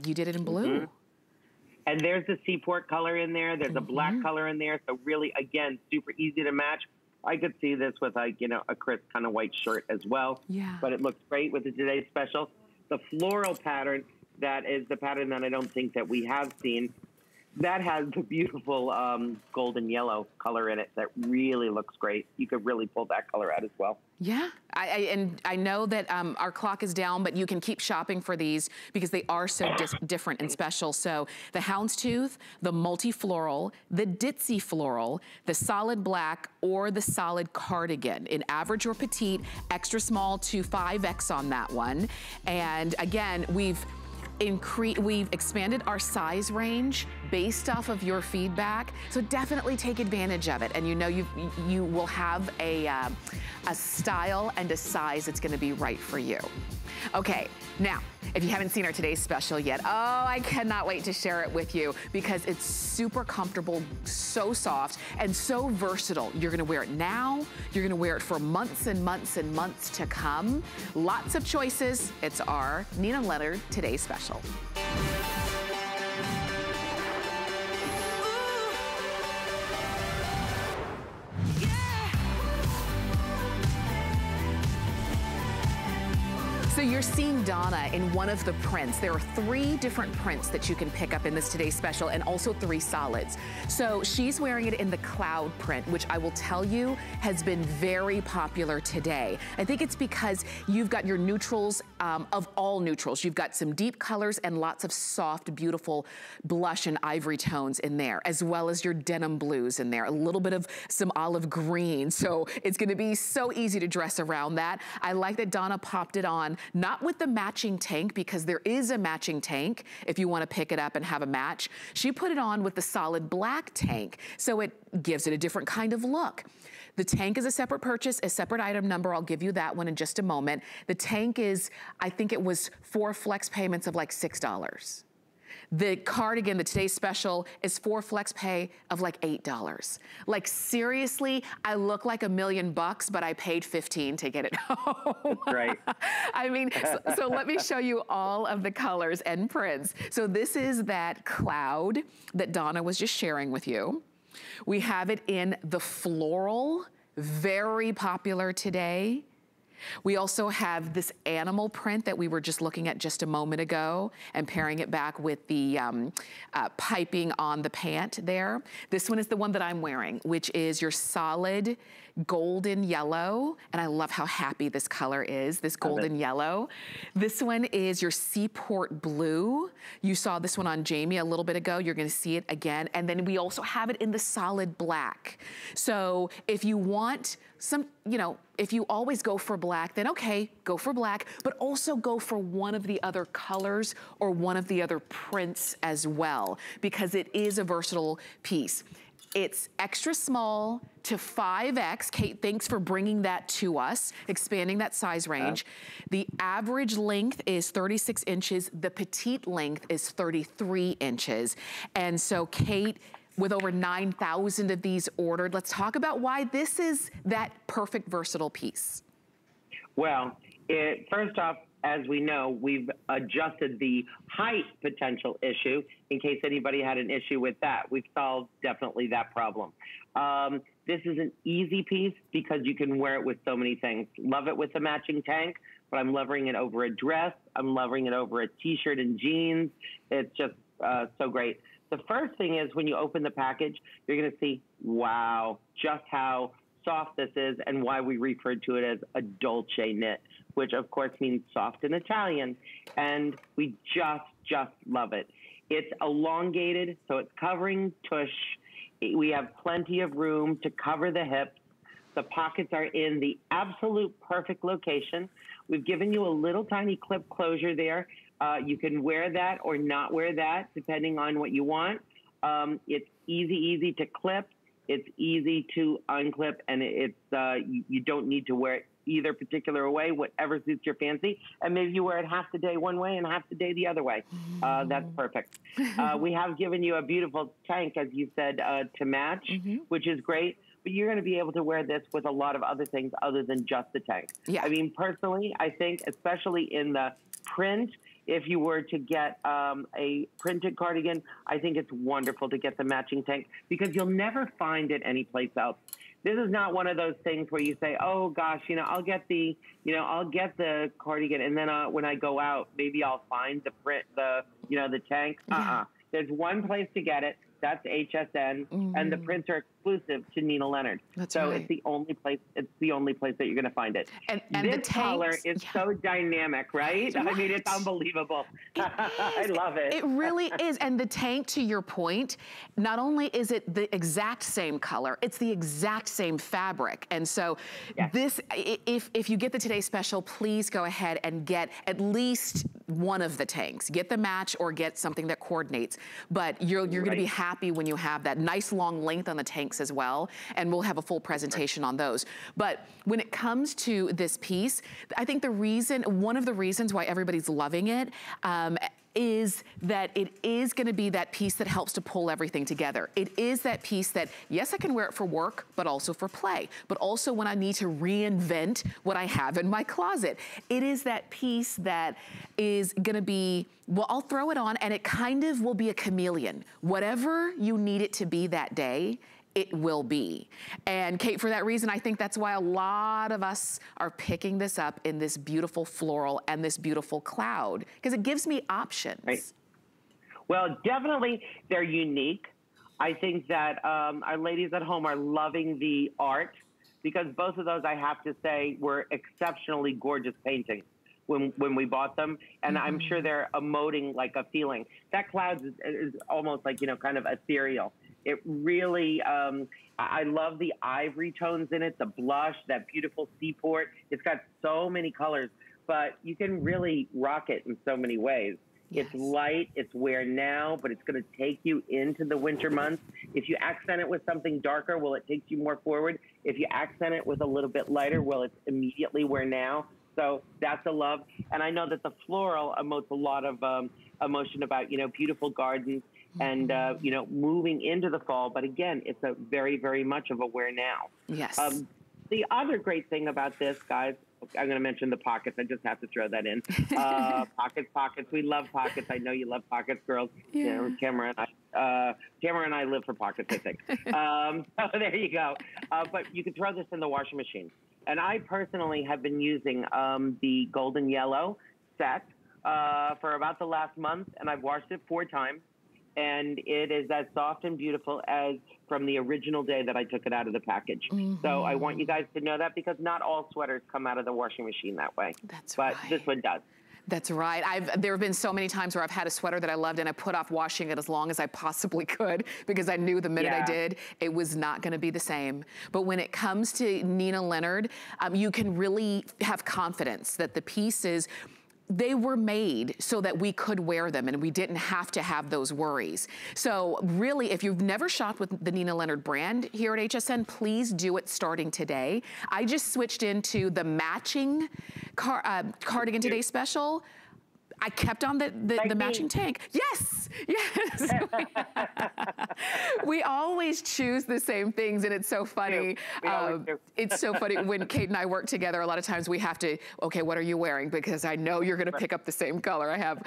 you did it in blue. Mm -hmm. And there's the seaport color in there. There's mm -hmm. a black mm-hmm. color in there. So really, again, super easy to match. I could see this with like you know a crisp kind of white shirt as well. Yeah. But it looks great with the today's special. The floral pattern that is the pattern that I don't think that we have seen that has the beautiful um, golden yellow color in it that really looks great. You could really pull that color out as well. Yeah, I, I, and I know that um, our clock is down, but you can keep shopping for these because they are so different and special. So the houndstooth, the multi-floral, the ditzy floral, the solid black, or the solid cardigan in average or petite, extra small to 5X on that one. And again, we've increase, we've expanded our size range based off of your feedback. So definitely take advantage of it. And you know you, you will have a, uh, a style and a size that's gonna be right for you. Okay, now, if you haven't seen our today's special yet, oh, I cannot wait to share it with you because it's super comfortable, so soft, and so versatile. You're gonna wear it now, you're gonna wear it for months and months and months to come. Lots of choices. It's our Nina Leonard Today's Special. You're seeing Donna in one of the prints. There are three different prints that you can pick up in this today's special and also three solids. So she's wearing it in the cloud print, which I will tell you has been very popular today. I think it's because you've got your neutrals um, of all neutrals. You've got some deep colors and lots of soft, beautiful blush and ivory tones in there, as well as your denim blues in there, a little bit of some olive green. So it's gonna be so easy to dress around that. I like that Donna popped it on not with the matching tank because there is a matching tank if you wanna pick it up and have a match. She put it on with the solid black tank, so it gives it a different kind of look. The tank is a separate purchase, a separate item number. I'll give you that one in just a moment. The tank is, I think it was four flex payments of like $6. The cardigan, the today's special, is for flex pay of like $8. Like seriously, I look like a million bucks, but I paid 15 to get it [laughs] home. Right. [laughs] I mean, so, so let me show you all of the colors and prints. So this is that cloud that Donna was just sharing with you. We have it in the floral, very popular today. We also have this animal print that we were just looking at just a moment ago and pairing it back with the um, uh, piping on the pant there. This one is the one that I'm wearing, which is your solid golden yellow. And I love how happy this color is, this golden yellow. This one is your Seaport Blue. You saw this one on Jamie a little bit ago. You're gonna see it again. And then we also have it in the solid black. So if you want some, you know, if you always go for black, then okay, go for black, but also go for one of the other colors or one of the other prints as well, because it is a versatile piece. It's extra small to 5X. Cate, thanks for bringing that to us, expanding that size range. Uh, the average length is 36 inches. The petite length is 33 inches. And so Cate, with over 9,000 of these ordered, let's talk about why this is that perfect versatile piece. Well, it, first off, as we know, we've adjusted the height potential issue in case anybody had an issue with that. We've solved definitely that problem. Um, this is an easy piece because you can wear it with so many things. Love it with a matching tank, but I'm loving it over a dress. I'm loving it over a t-shirt and jeans. It's just uh, so great. The first thing is when you open the package, you're going to see, wow, just how soft this is and why we refer to it as a dolce knit which of course means soft in Italian. And we just, just love it. It's elongated, so it's covering tush. We have plenty of room to cover the hips. The pockets are in the absolute perfect location. We've given you a little tiny clip closure there. Uh, you can wear that or not wear that, depending on what you want. Um, it's easy, easy to clip. It's easy to unclip, and it's uh, you, you, don't need to wear it either particular way, whatever suits your fancy. And maybe you wear it half the day one way and half the day the other way. Uh, that's mm. perfect. [laughs] Uh, we have given you a beautiful tank, as you said, uh, to match, mm-hmm. which is great. But you're going to be able to wear this with a lot of other things other than just the tank. Yeah. I mean, personally, I think, especially in the print, if you were to get um, a printed cardigan, I think it's wonderful to get the matching tank because you'll never find it anyplace else this is not one of those things where you say, "Oh gosh, you know, I'll get the, you know, I'll get the cardigan, and then uh, when I go out, maybe I'll find the print, the, you know, the tank." Uh-uh. Yeah. There's one place to get it. That's HSN, mm-hmm. and the mm. prints are exclusive to Nina Leonard. That's so right. it's the only place. It's the only place that you're going to find it. And, and this color is yeah. so dynamic, right? right? I mean, it's unbelievable. It [laughs] I love it. It really is. And the tank, to your point, not only is it the exact same color, it's the exact same fabric. And so yes. this, if if you get the Today Special, please go ahead and get at least one of the tanks. Get the match or get something that coordinates. But you're you're right. going to be happy when you have that nice long length on the tanks as well. And we'll have a full presentation on those. But when it comes to this piece, I think the reason, one of the reasons why everybody's loving it, um, is that it is gonna be that piece that helps to pull everything together. It is that piece that, yes, I can wear it for work, but also for play, but also when I need to reinvent what I have in my closet. It is that piece that is gonna be, well, I'll throw it on and it kind of will be a chameleon. Whatever you need it to be that day, it will be. And Cate, for that reason, I think that's why a lot of us are picking this up in this beautiful floral and this beautiful cloud, because it gives me options. Right. Well, definitely they're unique. I think that um, our ladies at home are loving the art because both of those, I have to say, were exceptionally gorgeous paintings when when we bought them, and mm-hmm. I'm sure they're emoting like a feeling. That cloud is, is, almost like you know, kind of ethereal. It really, um, I love the ivory tones in it, the blush, that beautiful seaport. It's got so many colors, but you can really rock it in so many ways. Yes. It's light, it's wear now, but it's going to take you into the winter months. If you accent it with something darker, well, it takes you more forward? If you accent it with a little bit lighter, well, it's immediately wear now? So that's a love. And I know that the floral emotes a lot of um, emotion about, you know, beautiful gardens and uh, you know moving into the fall. But again, it's a very very much of a wear now. Yes. Um, the other great thing about this, guys, I'm going to mention the pockets. I just have to throw that in. [laughs] Uh, pockets, pockets. We love pockets. I know you love pockets, girls. Yeah. You know, Tamara and I. Uh, Tamara and I live for pockets, I think. [laughs] um, [laughs] so there you go. Uh, but you can throw this in the washing machine. And I personally have been using um, the golden yellow set uh, for about the last month, and I've washed it four times and it is as soft and beautiful as from the original day that I took it out of the package. Mm-hmm. So I want you guys to know that because not all sweaters come out of the washing machine that way. That's but right. this one does. That's right. I've, there have been so many times where I've had a sweater that I loved and I put off washing it as long as I possibly could because I knew the minute yeah. I did, it was not gonna be the same. But when it comes to Nina Leonard, um, you can really have confidence that the piece is they were made so that we could wear them and we didn't have to have those worries. So really, if you've never shopped with the Nina Leonard brand here at HSN, please do it starting today. I just switched into the matching car, uh, cardigan today special. I kept on the, the, the matching tank. Yes, yes. [laughs] we always choose the same things and it's so funny. Um, it's so funny when [laughs] Cate and I work together, a lot of times we have to, okay, what are you wearing? Because I know you're gonna pick up the same color I have.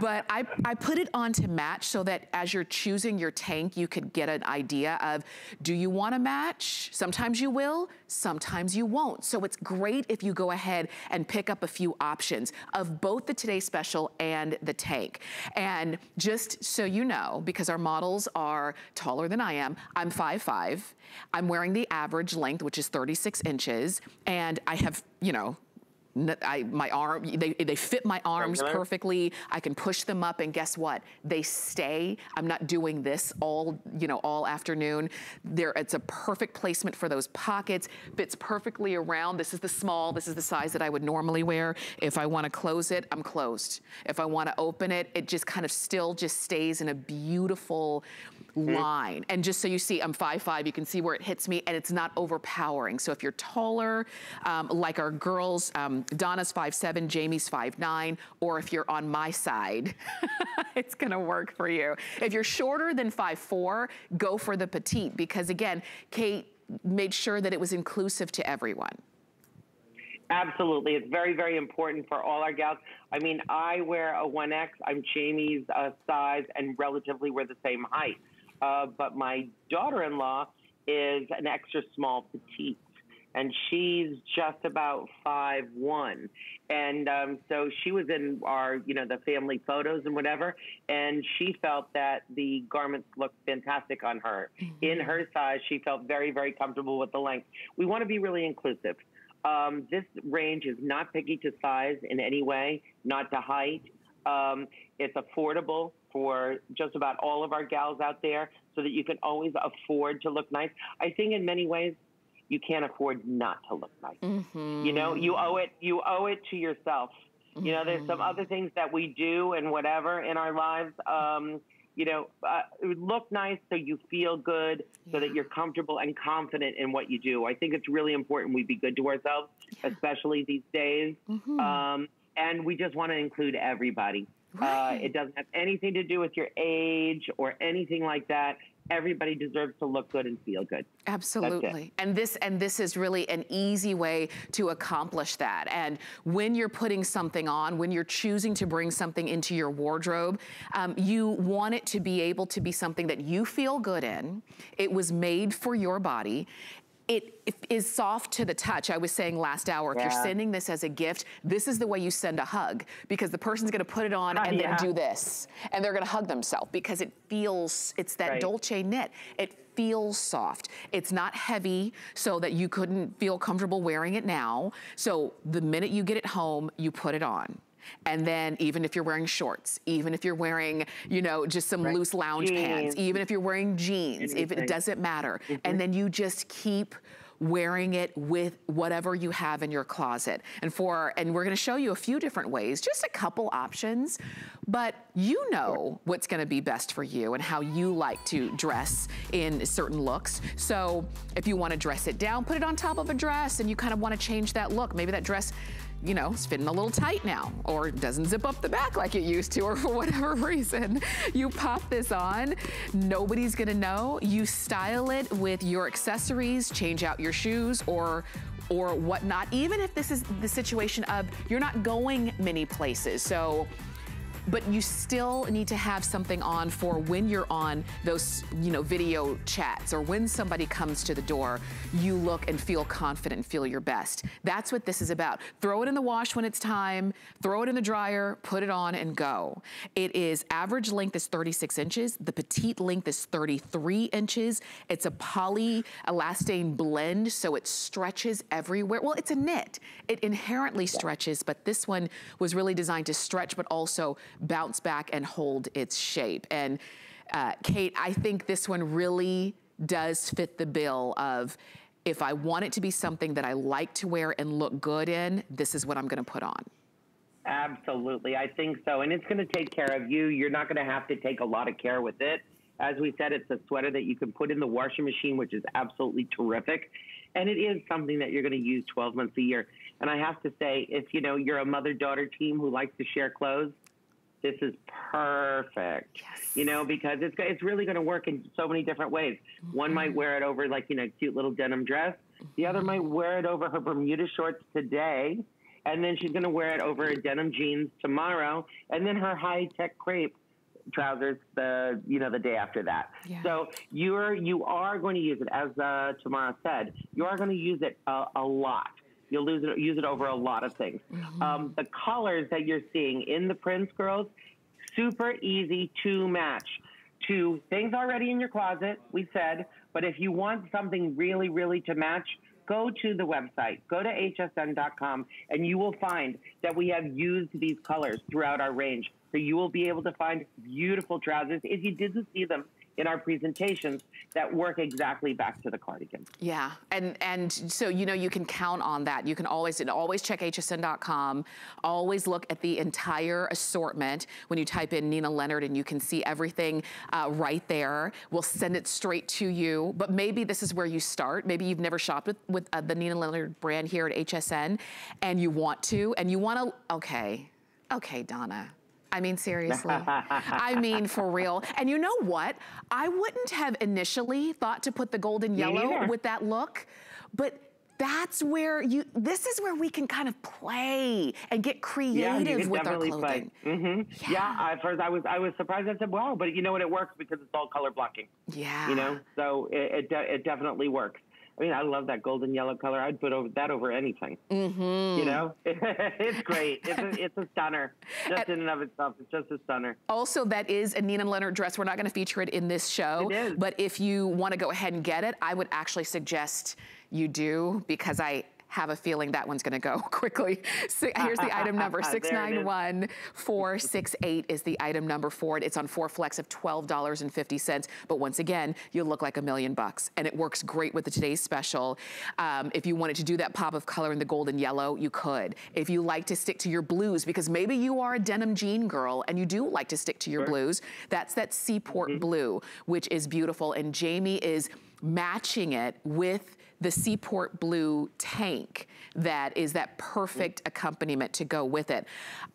but I, I put it on to match so that as you're choosing your tank, you could get an idea of, do you wanna match? Sometimes you will, sometimes you won't. So it's great if you go ahead and pick up a few options of both the Today Special and the tank. And just so you know, because our models are taller than I am, I'm 5'5". I'm wearing the average length, which is 36 inches, and I have, you know, I, my arm, they, they fit my arms Regular. perfectly. I can push them up and guess what? They stay. I'm not doing this all, you know, all afternoon. There, it's a perfect placement for those pockets. Fits perfectly around. This is the small, this is the size that I would normally wear. If I wanna close it, I'm closed. If I wanna open it, it just kind of still just stays in a beautiful, mm-hmm. line. And just so you see, I'm 5'5", you can see where it hits me and it's not overpowering. So if you're taller, um, like our girls, um, Donna's 5'7", Jamie's 5'9", or if you're on my side, [laughs] it's gonna work for you. If you're shorter than 5'4", go for the petite because again, Cate made sure that it was inclusive to everyone. Absolutely. It's very, very important for all our gals. I mean, I wear a 1X. I'm Jamie's uh, size and relatively we're the same height. Uh, but my daughter-in-law is an extra small petite and she's just about five one. And um, so she was in our you know the family photos and whatever and she felt that the garments looked fantastic on her. Mm-hmm. in her size she felt very very comfortable with the length. We want to be really inclusive. Um, this range is not picky to size in any way not to height. Um, it's affordable for just about all of our gals out there so that you can always afford to look nice. I think in many ways, you can't afford not to look nice. Mm-hmm. You know, you owe it, you owe it to yourself. Mm-hmm. You know, there's some other things that we do and whatever in our lives. Um, you know, uh, look nice so you feel good, yeah. so that you're comfortable and confident in what you do. I think it's really important we be good to ourselves, yeah. especially these days. Mm-hmm. Um, and we just want to include everybody. Right. Uh, it doesn't have anything to do with your age or anything like that. Everybody deserves to look good and feel good. Absolutely. And this and this is really an easy way to accomplish that. And when you're putting something on, when you're choosing to bring something into your wardrobe, um, you want it to be able to be something that you feel good in. It was made for your body it is soft to the touch. I was saying last hour, if yeah. you're sending this as a gift, this is the way you send a hug because the person's gonna put it on uh, [laughs] and yeah. then do this. And they're gonna hug themselves because it feels, it's that right. Dolce knit. It feels soft. It's not heavy so that you couldn't feel comfortable wearing it now. So the minute you get it home, you put it on. And then even if you're wearing shorts, even if you're wearing, you know, just some right. loose lounge jeans. pants, even if you're wearing jeans, if it doesn't matter. Mm -hmm. And then you just keep wearing it with whatever you have in your closet. And for, and we're gonna show you a few different ways, just a couple options, but you know what's gonna be best for you and how you like to dress in certain looks. So if you wanna dress it down, put it on top of a dress and you kind of wanna change that look. Maybe that dress you know, it's fitting a little tight now or doesn't zip up the back like it used to [laughs] or for whatever reason. You pop this on, nobody's gonna know. You style it with your accessories, change out your shoes or or whatnot, even if this is the situation of you're not going many places. So but you still need to have something on for when you're on those, you know, video chats or when somebody comes to the door, you look and feel confident and feel your best. That's what this is about. Throw it in the wash when it's time, throw it in the dryer, put it on and go. It is average length is 36 inches. The petite length is 33 inches. It's a poly elastane blend, so it stretches everywhere. Well, it's a knit. It inherently stretches, but this one was really designed to stretch, but also bounce back and hold its shape. And uh, Cate, I think this one really does fit the bill of if I want it to be something that I like to wear and look good in, this is what I'm gonna put on. Absolutely. I think so. And it's going to take care of you. You're not going to have to take a lot of care with it. As we said, it's a sweater that you can put in the washing machine, which is absolutely terrific. And it is something that you're going to use 12 months a year. And I have to say, if you know you're a mother-daughter team who likes to share clothes, this is perfect. Yes. You know, because it's it's really going to work in so many different ways. Mm-hmm. One might wear it over like you know, cute little denim dress. The other might wear it over her Bermuda shorts today, and then she's going to wear it over her denim jeans tomorrow, and then her high tech crepe trousers the you know the day after that. Yeah. So you're you are going to use it as uh, Tamara said. You are going to use it a, a lot. You'll lose it, use it over a lot of things. Mm-hmm. Um, the colors that you're seeing in the prints, girls, super easy to match to things already in your closet. We said, but if you want something really, really to match, go to the website, go to hsn.com, and you will find that we have used these colors throughout our range. So you will be able to find beautiful trousers if you didn't see them in our presentations that work exactly back to the cardigan. Yeah, and and so you know you can count on that. You can always always check hsn.com. Always look at the entire assortment when you type in Nina Leonard, and you can see everything uh, right there. We'll send it straight to you. But maybe this is where you start. Maybe you've never shopped with with uh, the Nina Leonard brand here at HSN, and you want to, and you want to. Okay, okay, Donna. I mean, seriously. I [laughs] mean, for real. And you know what? I wouldn't have initially thought to put the golden yellow with that look, but that's where you, this is where we can kind of play and get creative yeah, with our clothing. Mm -hmm. Yeah, yeah at first I was, I was surprised. I said, wow, but you know what? It works because it's all color blocking. Yeah. You know, so it, it, it definitely works. I mean, I love that golden yellow color. I'd put over that over anything. Mm-hmm. You know, [laughs] it's great. It's a, it's a stunner, [laughs] just in and of itself. It's just a stunner. Also, that is a Nina Leonard dress. We're not going to feature it in this show, it is. but if you want to go ahead and get it, I would actually suggest you do because I have a feeling that one's gonna go [laughs] quickly. So here's the item number, 691468 is the item number for it. It's on four flex of $12.50. But once again, you'll look like a million bucks. And it works great with the today's special. Um, if you wanted to do that pop of color in the golden yellow, you could. If you like to stick to your blues, because maybe you are a denim jean girl and you do like to stick to your sure. blues, that's that Seaport mm -hmm. blue, which is beautiful. And Jamie is matching it with the Seaport Blue tank that is that perfect accompaniment to go with it.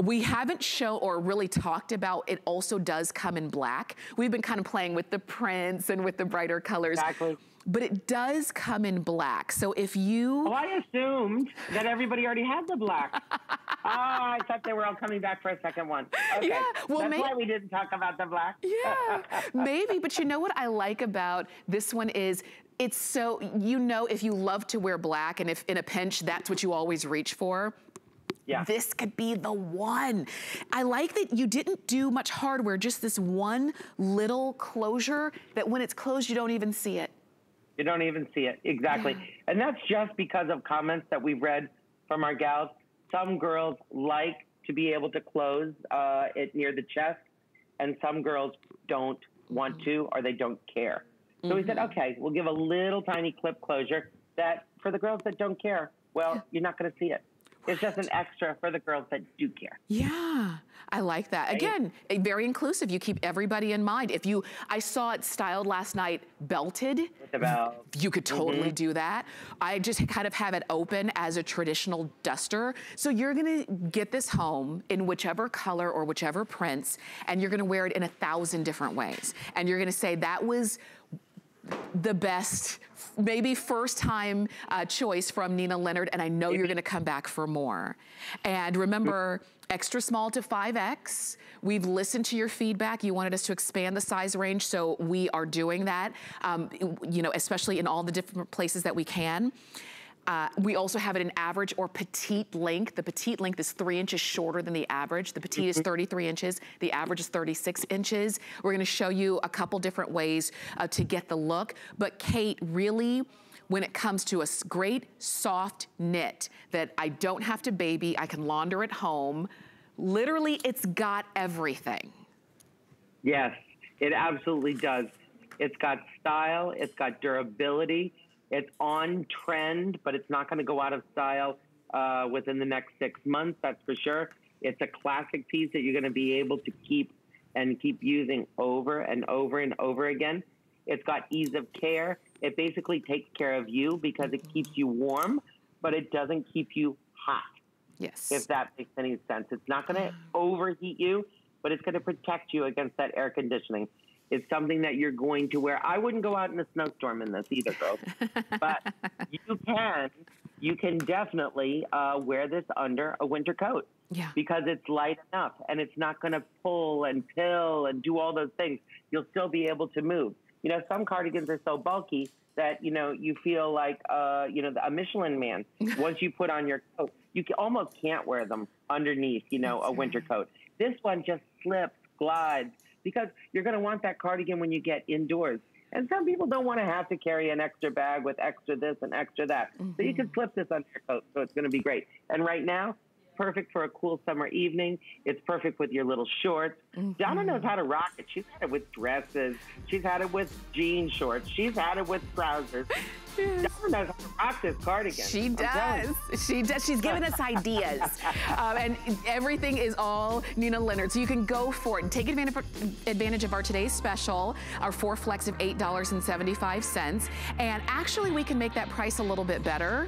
We haven't shown or really talked about it also does come in black. We've been kind of playing with the prints and with the brighter colors. Exactly but it does come in black. So if you... Oh, I assumed that everybody already had the black. oh, [laughs] I thought they were all coming back for a second one. Okay. Yeah, well, That's maybe... why we didn't talk about the black. Yeah, maybe. But you know what I like about this one is it's so, you know, if you love to wear black and if in a pinch, that's what you always reach for, yeah. This could be the one. I like that you didn't do much hardware, just this one little closure that when it's closed, you don't even see it. You don't even see it, exactly. Yeah. And that's just because of comments that we've read from our gals. Some girls like to be able to close uh, it near the chest, and some girls don't want to or they don't care. So mm-hmm. we said, mm-hmm. okay, we'll give a little tiny clip closure that for the girls that don't care, well, you're not going to see it. It's just an extra for the girls that do care. Yeah, I like that. Right? Again, very inclusive. You keep everybody in mind. If you, I saw it styled last night, belted. Belt. You could totally mm -hmm. do that. I just kind of have it open as a traditional duster. So you're gonna get this home in whichever color or whichever prints, and you're gonna wear it in a thousand different ways. And you're gonna say, that was the best, maybe first time uh, choice from Nina Leonard, and I know you're gonna come back for more. And remember, extra small to 5X. We've listened to your feedback. You wanted us to expand the size range, so we are doing that, um, you know, especially in all the different places that we can. Uh, we also have it in average or petite length. The petite length is three inches shorter than the average. The petite is mm-hmm. 33 inches. The average is 36 inches. We're gonna show you a couple different ways uh, to get the look. But Cate, really, when it comes to a great soft knit that I don't have to baby, I can launder at home, literally it's got everything. Yes, it absolutely does. It's got style, it's got durability, it's on trend, but it's not going to go out of style uh, within the next six months, that's for sure. It's a classic piece that you're going to be able to keep and keep using over and over and over again. It's got ease of care. It basically takes care of you because it keeps you warm, but it doesn't keep you hot. Yes. If that makes any sense. It's not going to overheat you, but it's going to protect you against that air conditioning. It's something that you're going to wear. I wouldn't go out in a snowstorm in this either, girls. [laughs] but you can, you can definitely uh, wear this under a winter coat. Yeah. Because it's light enough and it's not going to pull and pill and do all those things. You'll still be able to move. You know, some cardigans are so bulky that, you know, you feel like, uh, you know, a Michelin man. [laughs] Once you put on your coat, you almost can't wear them underneath, you know, a winter coat. This one just slips, glides, because you're going to want that cardigan when you get indoors. And some people don't want to have to carry an extra bag with extra this and extra that. Mm-hmm. So you can slip this on your coat, so it's going to be great. And right now, perfect for a cool summer evening. It's perfect with your little shorts. Mm-hmm. Donna knows how to rock it. She's had it with dresses. She's had it with jean shorts. She's had it with trousers. Donna knows how to rock this cardigan. She does. She does. She's giving us ideas. [laughs] um, and everything is all Nina Leonard. So you can go for it and take advantage of, advantage of our today's special, our four flex of $8.75. And actually, we can make that price a little bit better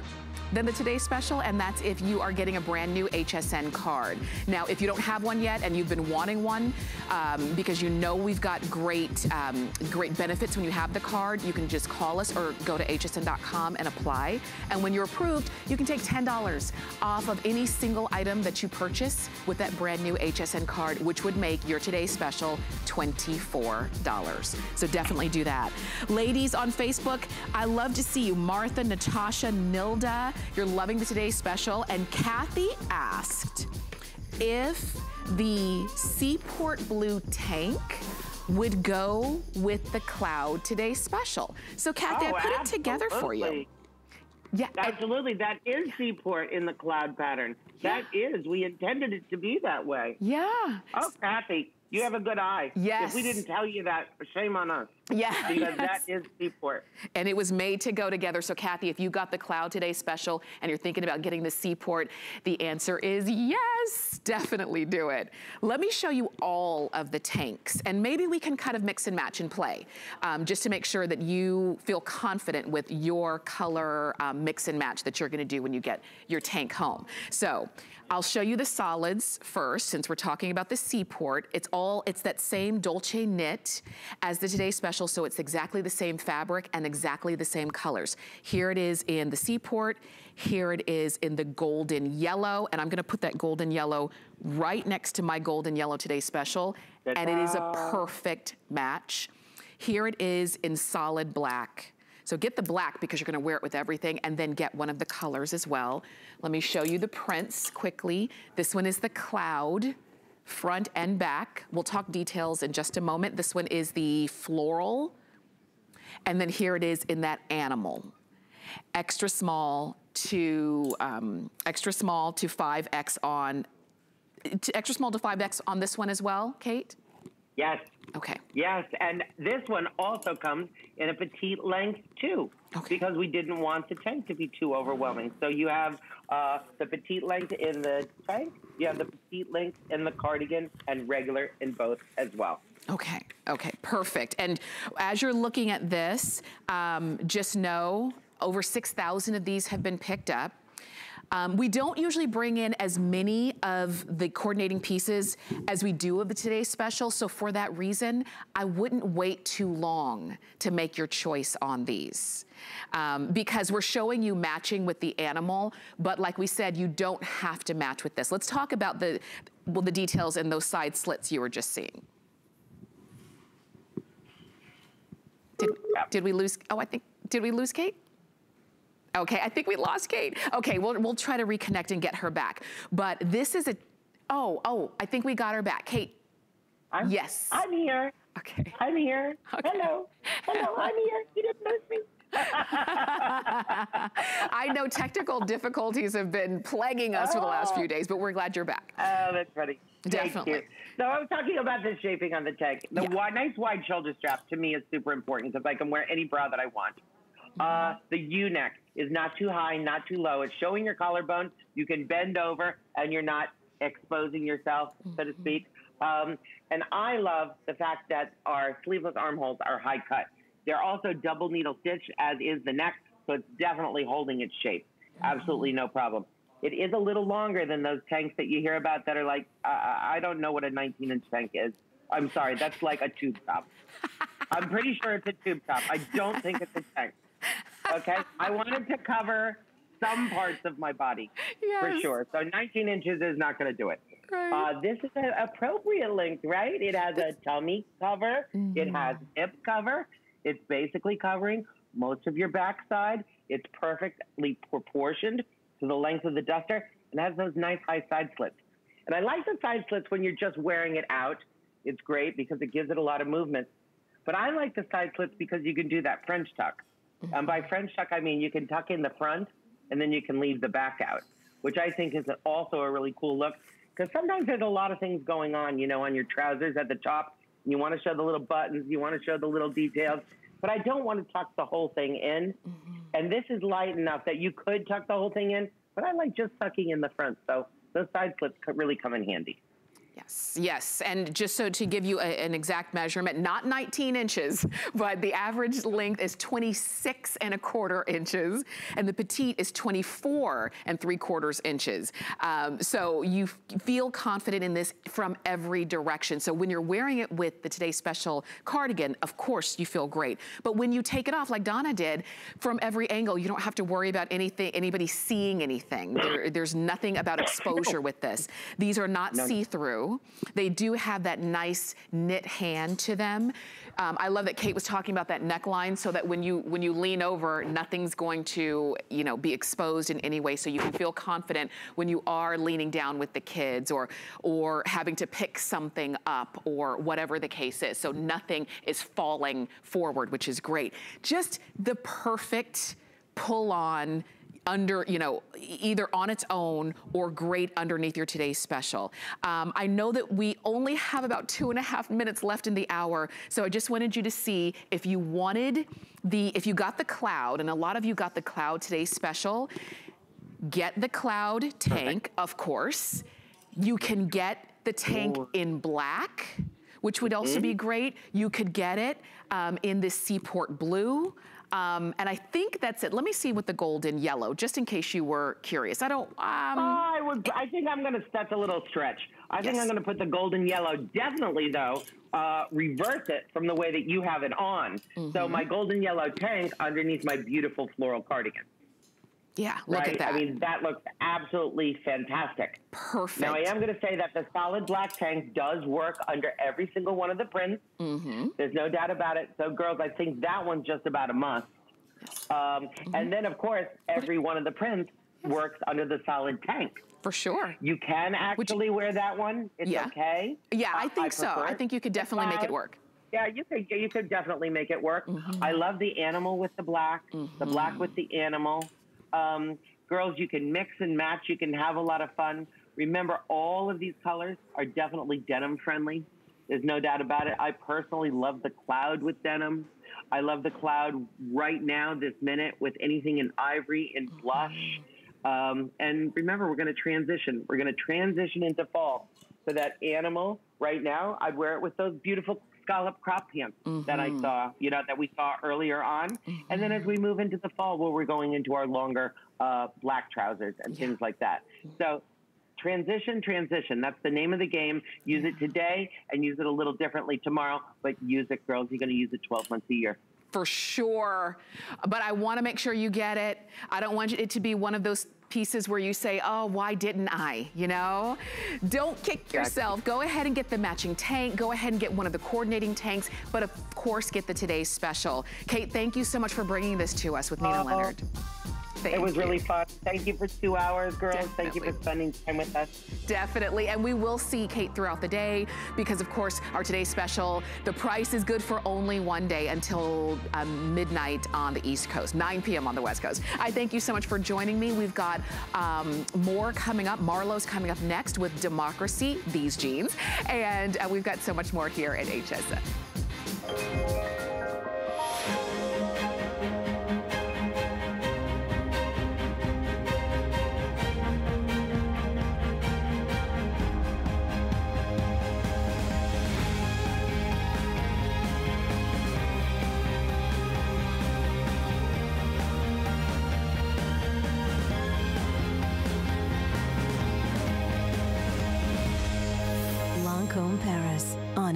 than the Today Special, and that's if you are getting a brand new HSN card. Now, if you don't have one yet and you've been wanting one, um, because you know we've got great, um, great benefits when you have the card, you can just call us or go to and apply. And when you're approved, you can take $10 off of any single item that you purchase with that brand new HSN card, which would make your Today Special $24. So definitely do that. Ladies on Facebook, I love to see you. Martha, Natasha, Nilda, you're loving the Today Special. And Kathy asked if the Seaport Blue tank would go with the Cloud Today Special. So Kathy, oh, I put absolutely. it together for you. Yeah, absolutely. That is Seaport in the cloud pattern. That yeah. is. We intended it to be that way. Yeah. Oh, Kathy, you have a good eye. Yes. If we didn't tell you that, shame on us. Yeah. [laughs] Because yes. that is Seaport. And it was made to go together. So Kathy, if you got the Cloud Today special and you're thinking about getting the Seaport, the answer is yes, definitely do it. Let me show you all of the tanks and maybe we can kind of mix and match and play um, just to make sure that you feel confident with your color um, mix and match that you're gonna do when you get your tank home. So I'll show you the solids first, since we're talking about the Seaport. It's all, it's that same Dolce knit as the Today Special, so it's exactly the same fabric and exactly the same colors. Here it is in the Seaport, here it is in the golden yellow, and I'm gonna put that golden yellow right next to my golden yellow Today Special, and it is a perfect match. Here it is in solid black. So get the black because you're gonna wear it with everything and then get one of the colors as well. Let me show you the prints quickly. This one is the cloud, front and back. We'll talk details in just a moment. This one is the floral. And then here it is in that animal. Extra small to, um, extra small to 5X on, to extra small to 5X on this one as well, Cate? Yes. Okay. Yes, and this one also comes in a petite length too, okay. because we didn't want the tank to be too overwhelming. So you have uh, the petite length in the tank, you have the petite length in the cardigan, and regular in both as well. Okay, okay, perfect. And as you're looking at this, um, just know over 6,000 of these have been picked up. Um, we don't usually bring in as many of the coordinating pieces as we do of the Today Special, so for that reason, I wouldn't wait too long to make your choice on these. Um, because we're showing you matching with the animal, but like we said, you don't have to match with this. Let's talk about the, well, the details in those side slits you were just seeing. Did, did we lose, oh, I think, did we lose Cate? Okay, I think we lost Cate. Okay, we'll, we'll try to reconnect and get her back. But this is a, oh, oh, I think we got her back. Cate, I'm, yes. I'm here. Okay. I'm here. Okay. Hello. Hello, I'm here. You didn't lose me. [laughs] I know technical difficulties have been plaguing us oh. for the last few days, but we're glad you're back. Oh, that's funny. Definitely. Thank you. So I was talking about the shaping on the tank. The yeah. nice wide shoulder strap to me is super important because I can wear any bra that I want. Uh, the U-neck is not too high, not too low. It's showing your collarbone. You can bend over and you're not exposing yourself, so to Mm-hmm. speak. Um, and I love the fact that our sleeveless armholes are high cut. They're also double needle stitched, as is the neck, so it's definitely holding its shape. Absolutely no problem. It is a little longer than those tanks that you hear about that are like, uh, I don't know what a 19 inch tank is. I'm sorry, that's like a tube top. [laughs] I'm pretty sure it's a tube top. I don't think it's a tank. Okay? I wanted to cover some parts of my body for sure. So 19 inches is not going to do it. Right. Uh, this is an appropriate length, right? It has a tummy cover. It has hip cover. It's basically covering most of your backside. It's perfectly proportioned to the length of the duster and has those nice high side slits. And I like the side slits when you're just wearing it out. It's great because it gives it a lot of movement. But I like the side slits because you can do that French tuck. And by French tuck, I mean you can tuck in the front and then you can leave the back out, which I think is also a really cool look. Because sometimes there's a lot of things going on, you know, on your trousers at the top. You want to show the little buttons, you want to show the little details, but I don't want to tuck the whole thing in. Mm-hmm. And this is light enough that you could tuck the whole thing in, but I like just tucking in the front. So those side slits could really come in handy. Yes, yes. And just so to give you a- an exact measurement, not 19 inches, [laughs] but the average length is 26 and a quarter inches, and the petite is 24 and three quarters inches. Um, so you feel confident in this from every direction. So when you're wearing it with the Today Special cardigan, of course you feel great. But when you take it off, like Donna did, from every angle, you don't have to worry about anything, anybody seeing anything. There, there's nothing about [laughs] exposure with this. These are not see-through. They do have that nice knit hand to them. Um, I love that Cate was talking about that neckline so that when you when you lean over, nothing's going to you know be exposed in any way. So you can feel confident when you are leaning down with the kids or or having to pick something up or whatever the case is. So nothing is falling forward, which is great. Just the perfect pull on under, you know, either on its own or great underneath your today's special. Um, I know that we only have about two and a half minutes left in the hour, so I just wanted you to see if you wanted the, if you got the cloud, and a lot of you got the cloud today's special, get the cloud tank, of course. You can get the tank in black, which would also be great. You could get it um, in this Seaport blue. Um, and I think that's it. Let me see with the golden yellow, just in case you were curious. I don't, um, I would. I think I'm going to. That's a little stretch. I think I'm going to put the golden yellow. Definitely, though, uh, reverse it from the way that you have it on. Mm-hmm. So my golden yellow tank underneath my beautiful floral cardigan. Yeah, look right. at that. I mean, that looks absolutely fantastic. Perfect. Now I am going to say that the solid black tank does work under every single one of the prints. Mm-hmm. There's no doubt about it. So, girls, I think that one's just about a must. Um, Mm-hmm. And then, of course, every one of the prints works under the solid tank. For sure. You can actually wear that one. It's Yeah. okay. Yeah, I think so. I think you could definitely make it work. Yeah, you could. You could definitely make it work. Mm-hmm. I love the animal with the black, the black with the animal. Um, girls, you can mix and match. You can have a lot of fun. Remember, all of these colors are definitely denim friendly. There's no doubt about it. I personally love the cloud with denim. I love the cloud right now, this minute, with anything in ivory and blush. Um, and remember, we're going to transition. We're going to transition into fall. So that animal right now, I'd wear it with those beautiful scallop crop pants that I saw, you know, that we saw earlier on. And then as we move into the fall, where we're going into our longer uh, black trousers and things like that. So transition, transition. That's the name of the game. Use it today and use it a little differently tomorrow, but use it, girls. You're going to use it 12 months a year. for sure. But I want to make sure you get it. I don't want it to be one of those pieces where you say, oh, why didn't I? You know? Don't kick yourself. Go ahead and get the matching tank. Go ahead and get one of the coordinating tanks. But of course, get the today's special. Cate, thank you so much for bringing this to us with Nina Oh, Leonard. Thank It was you. really fun. Thank you for two hours, girls. Thank you for spending time with us. Definitely. And we will see Cate throughout the day because, of course, our today's special, the price is good for only one day until um, midnight on the East Coast, 9 p.m. on the West Coast. I thank you so much for joining me. We've got um, more coming up. Marlowe's coming up next with Democracy, These Jeans. And uh, we've got so much more here at HSN.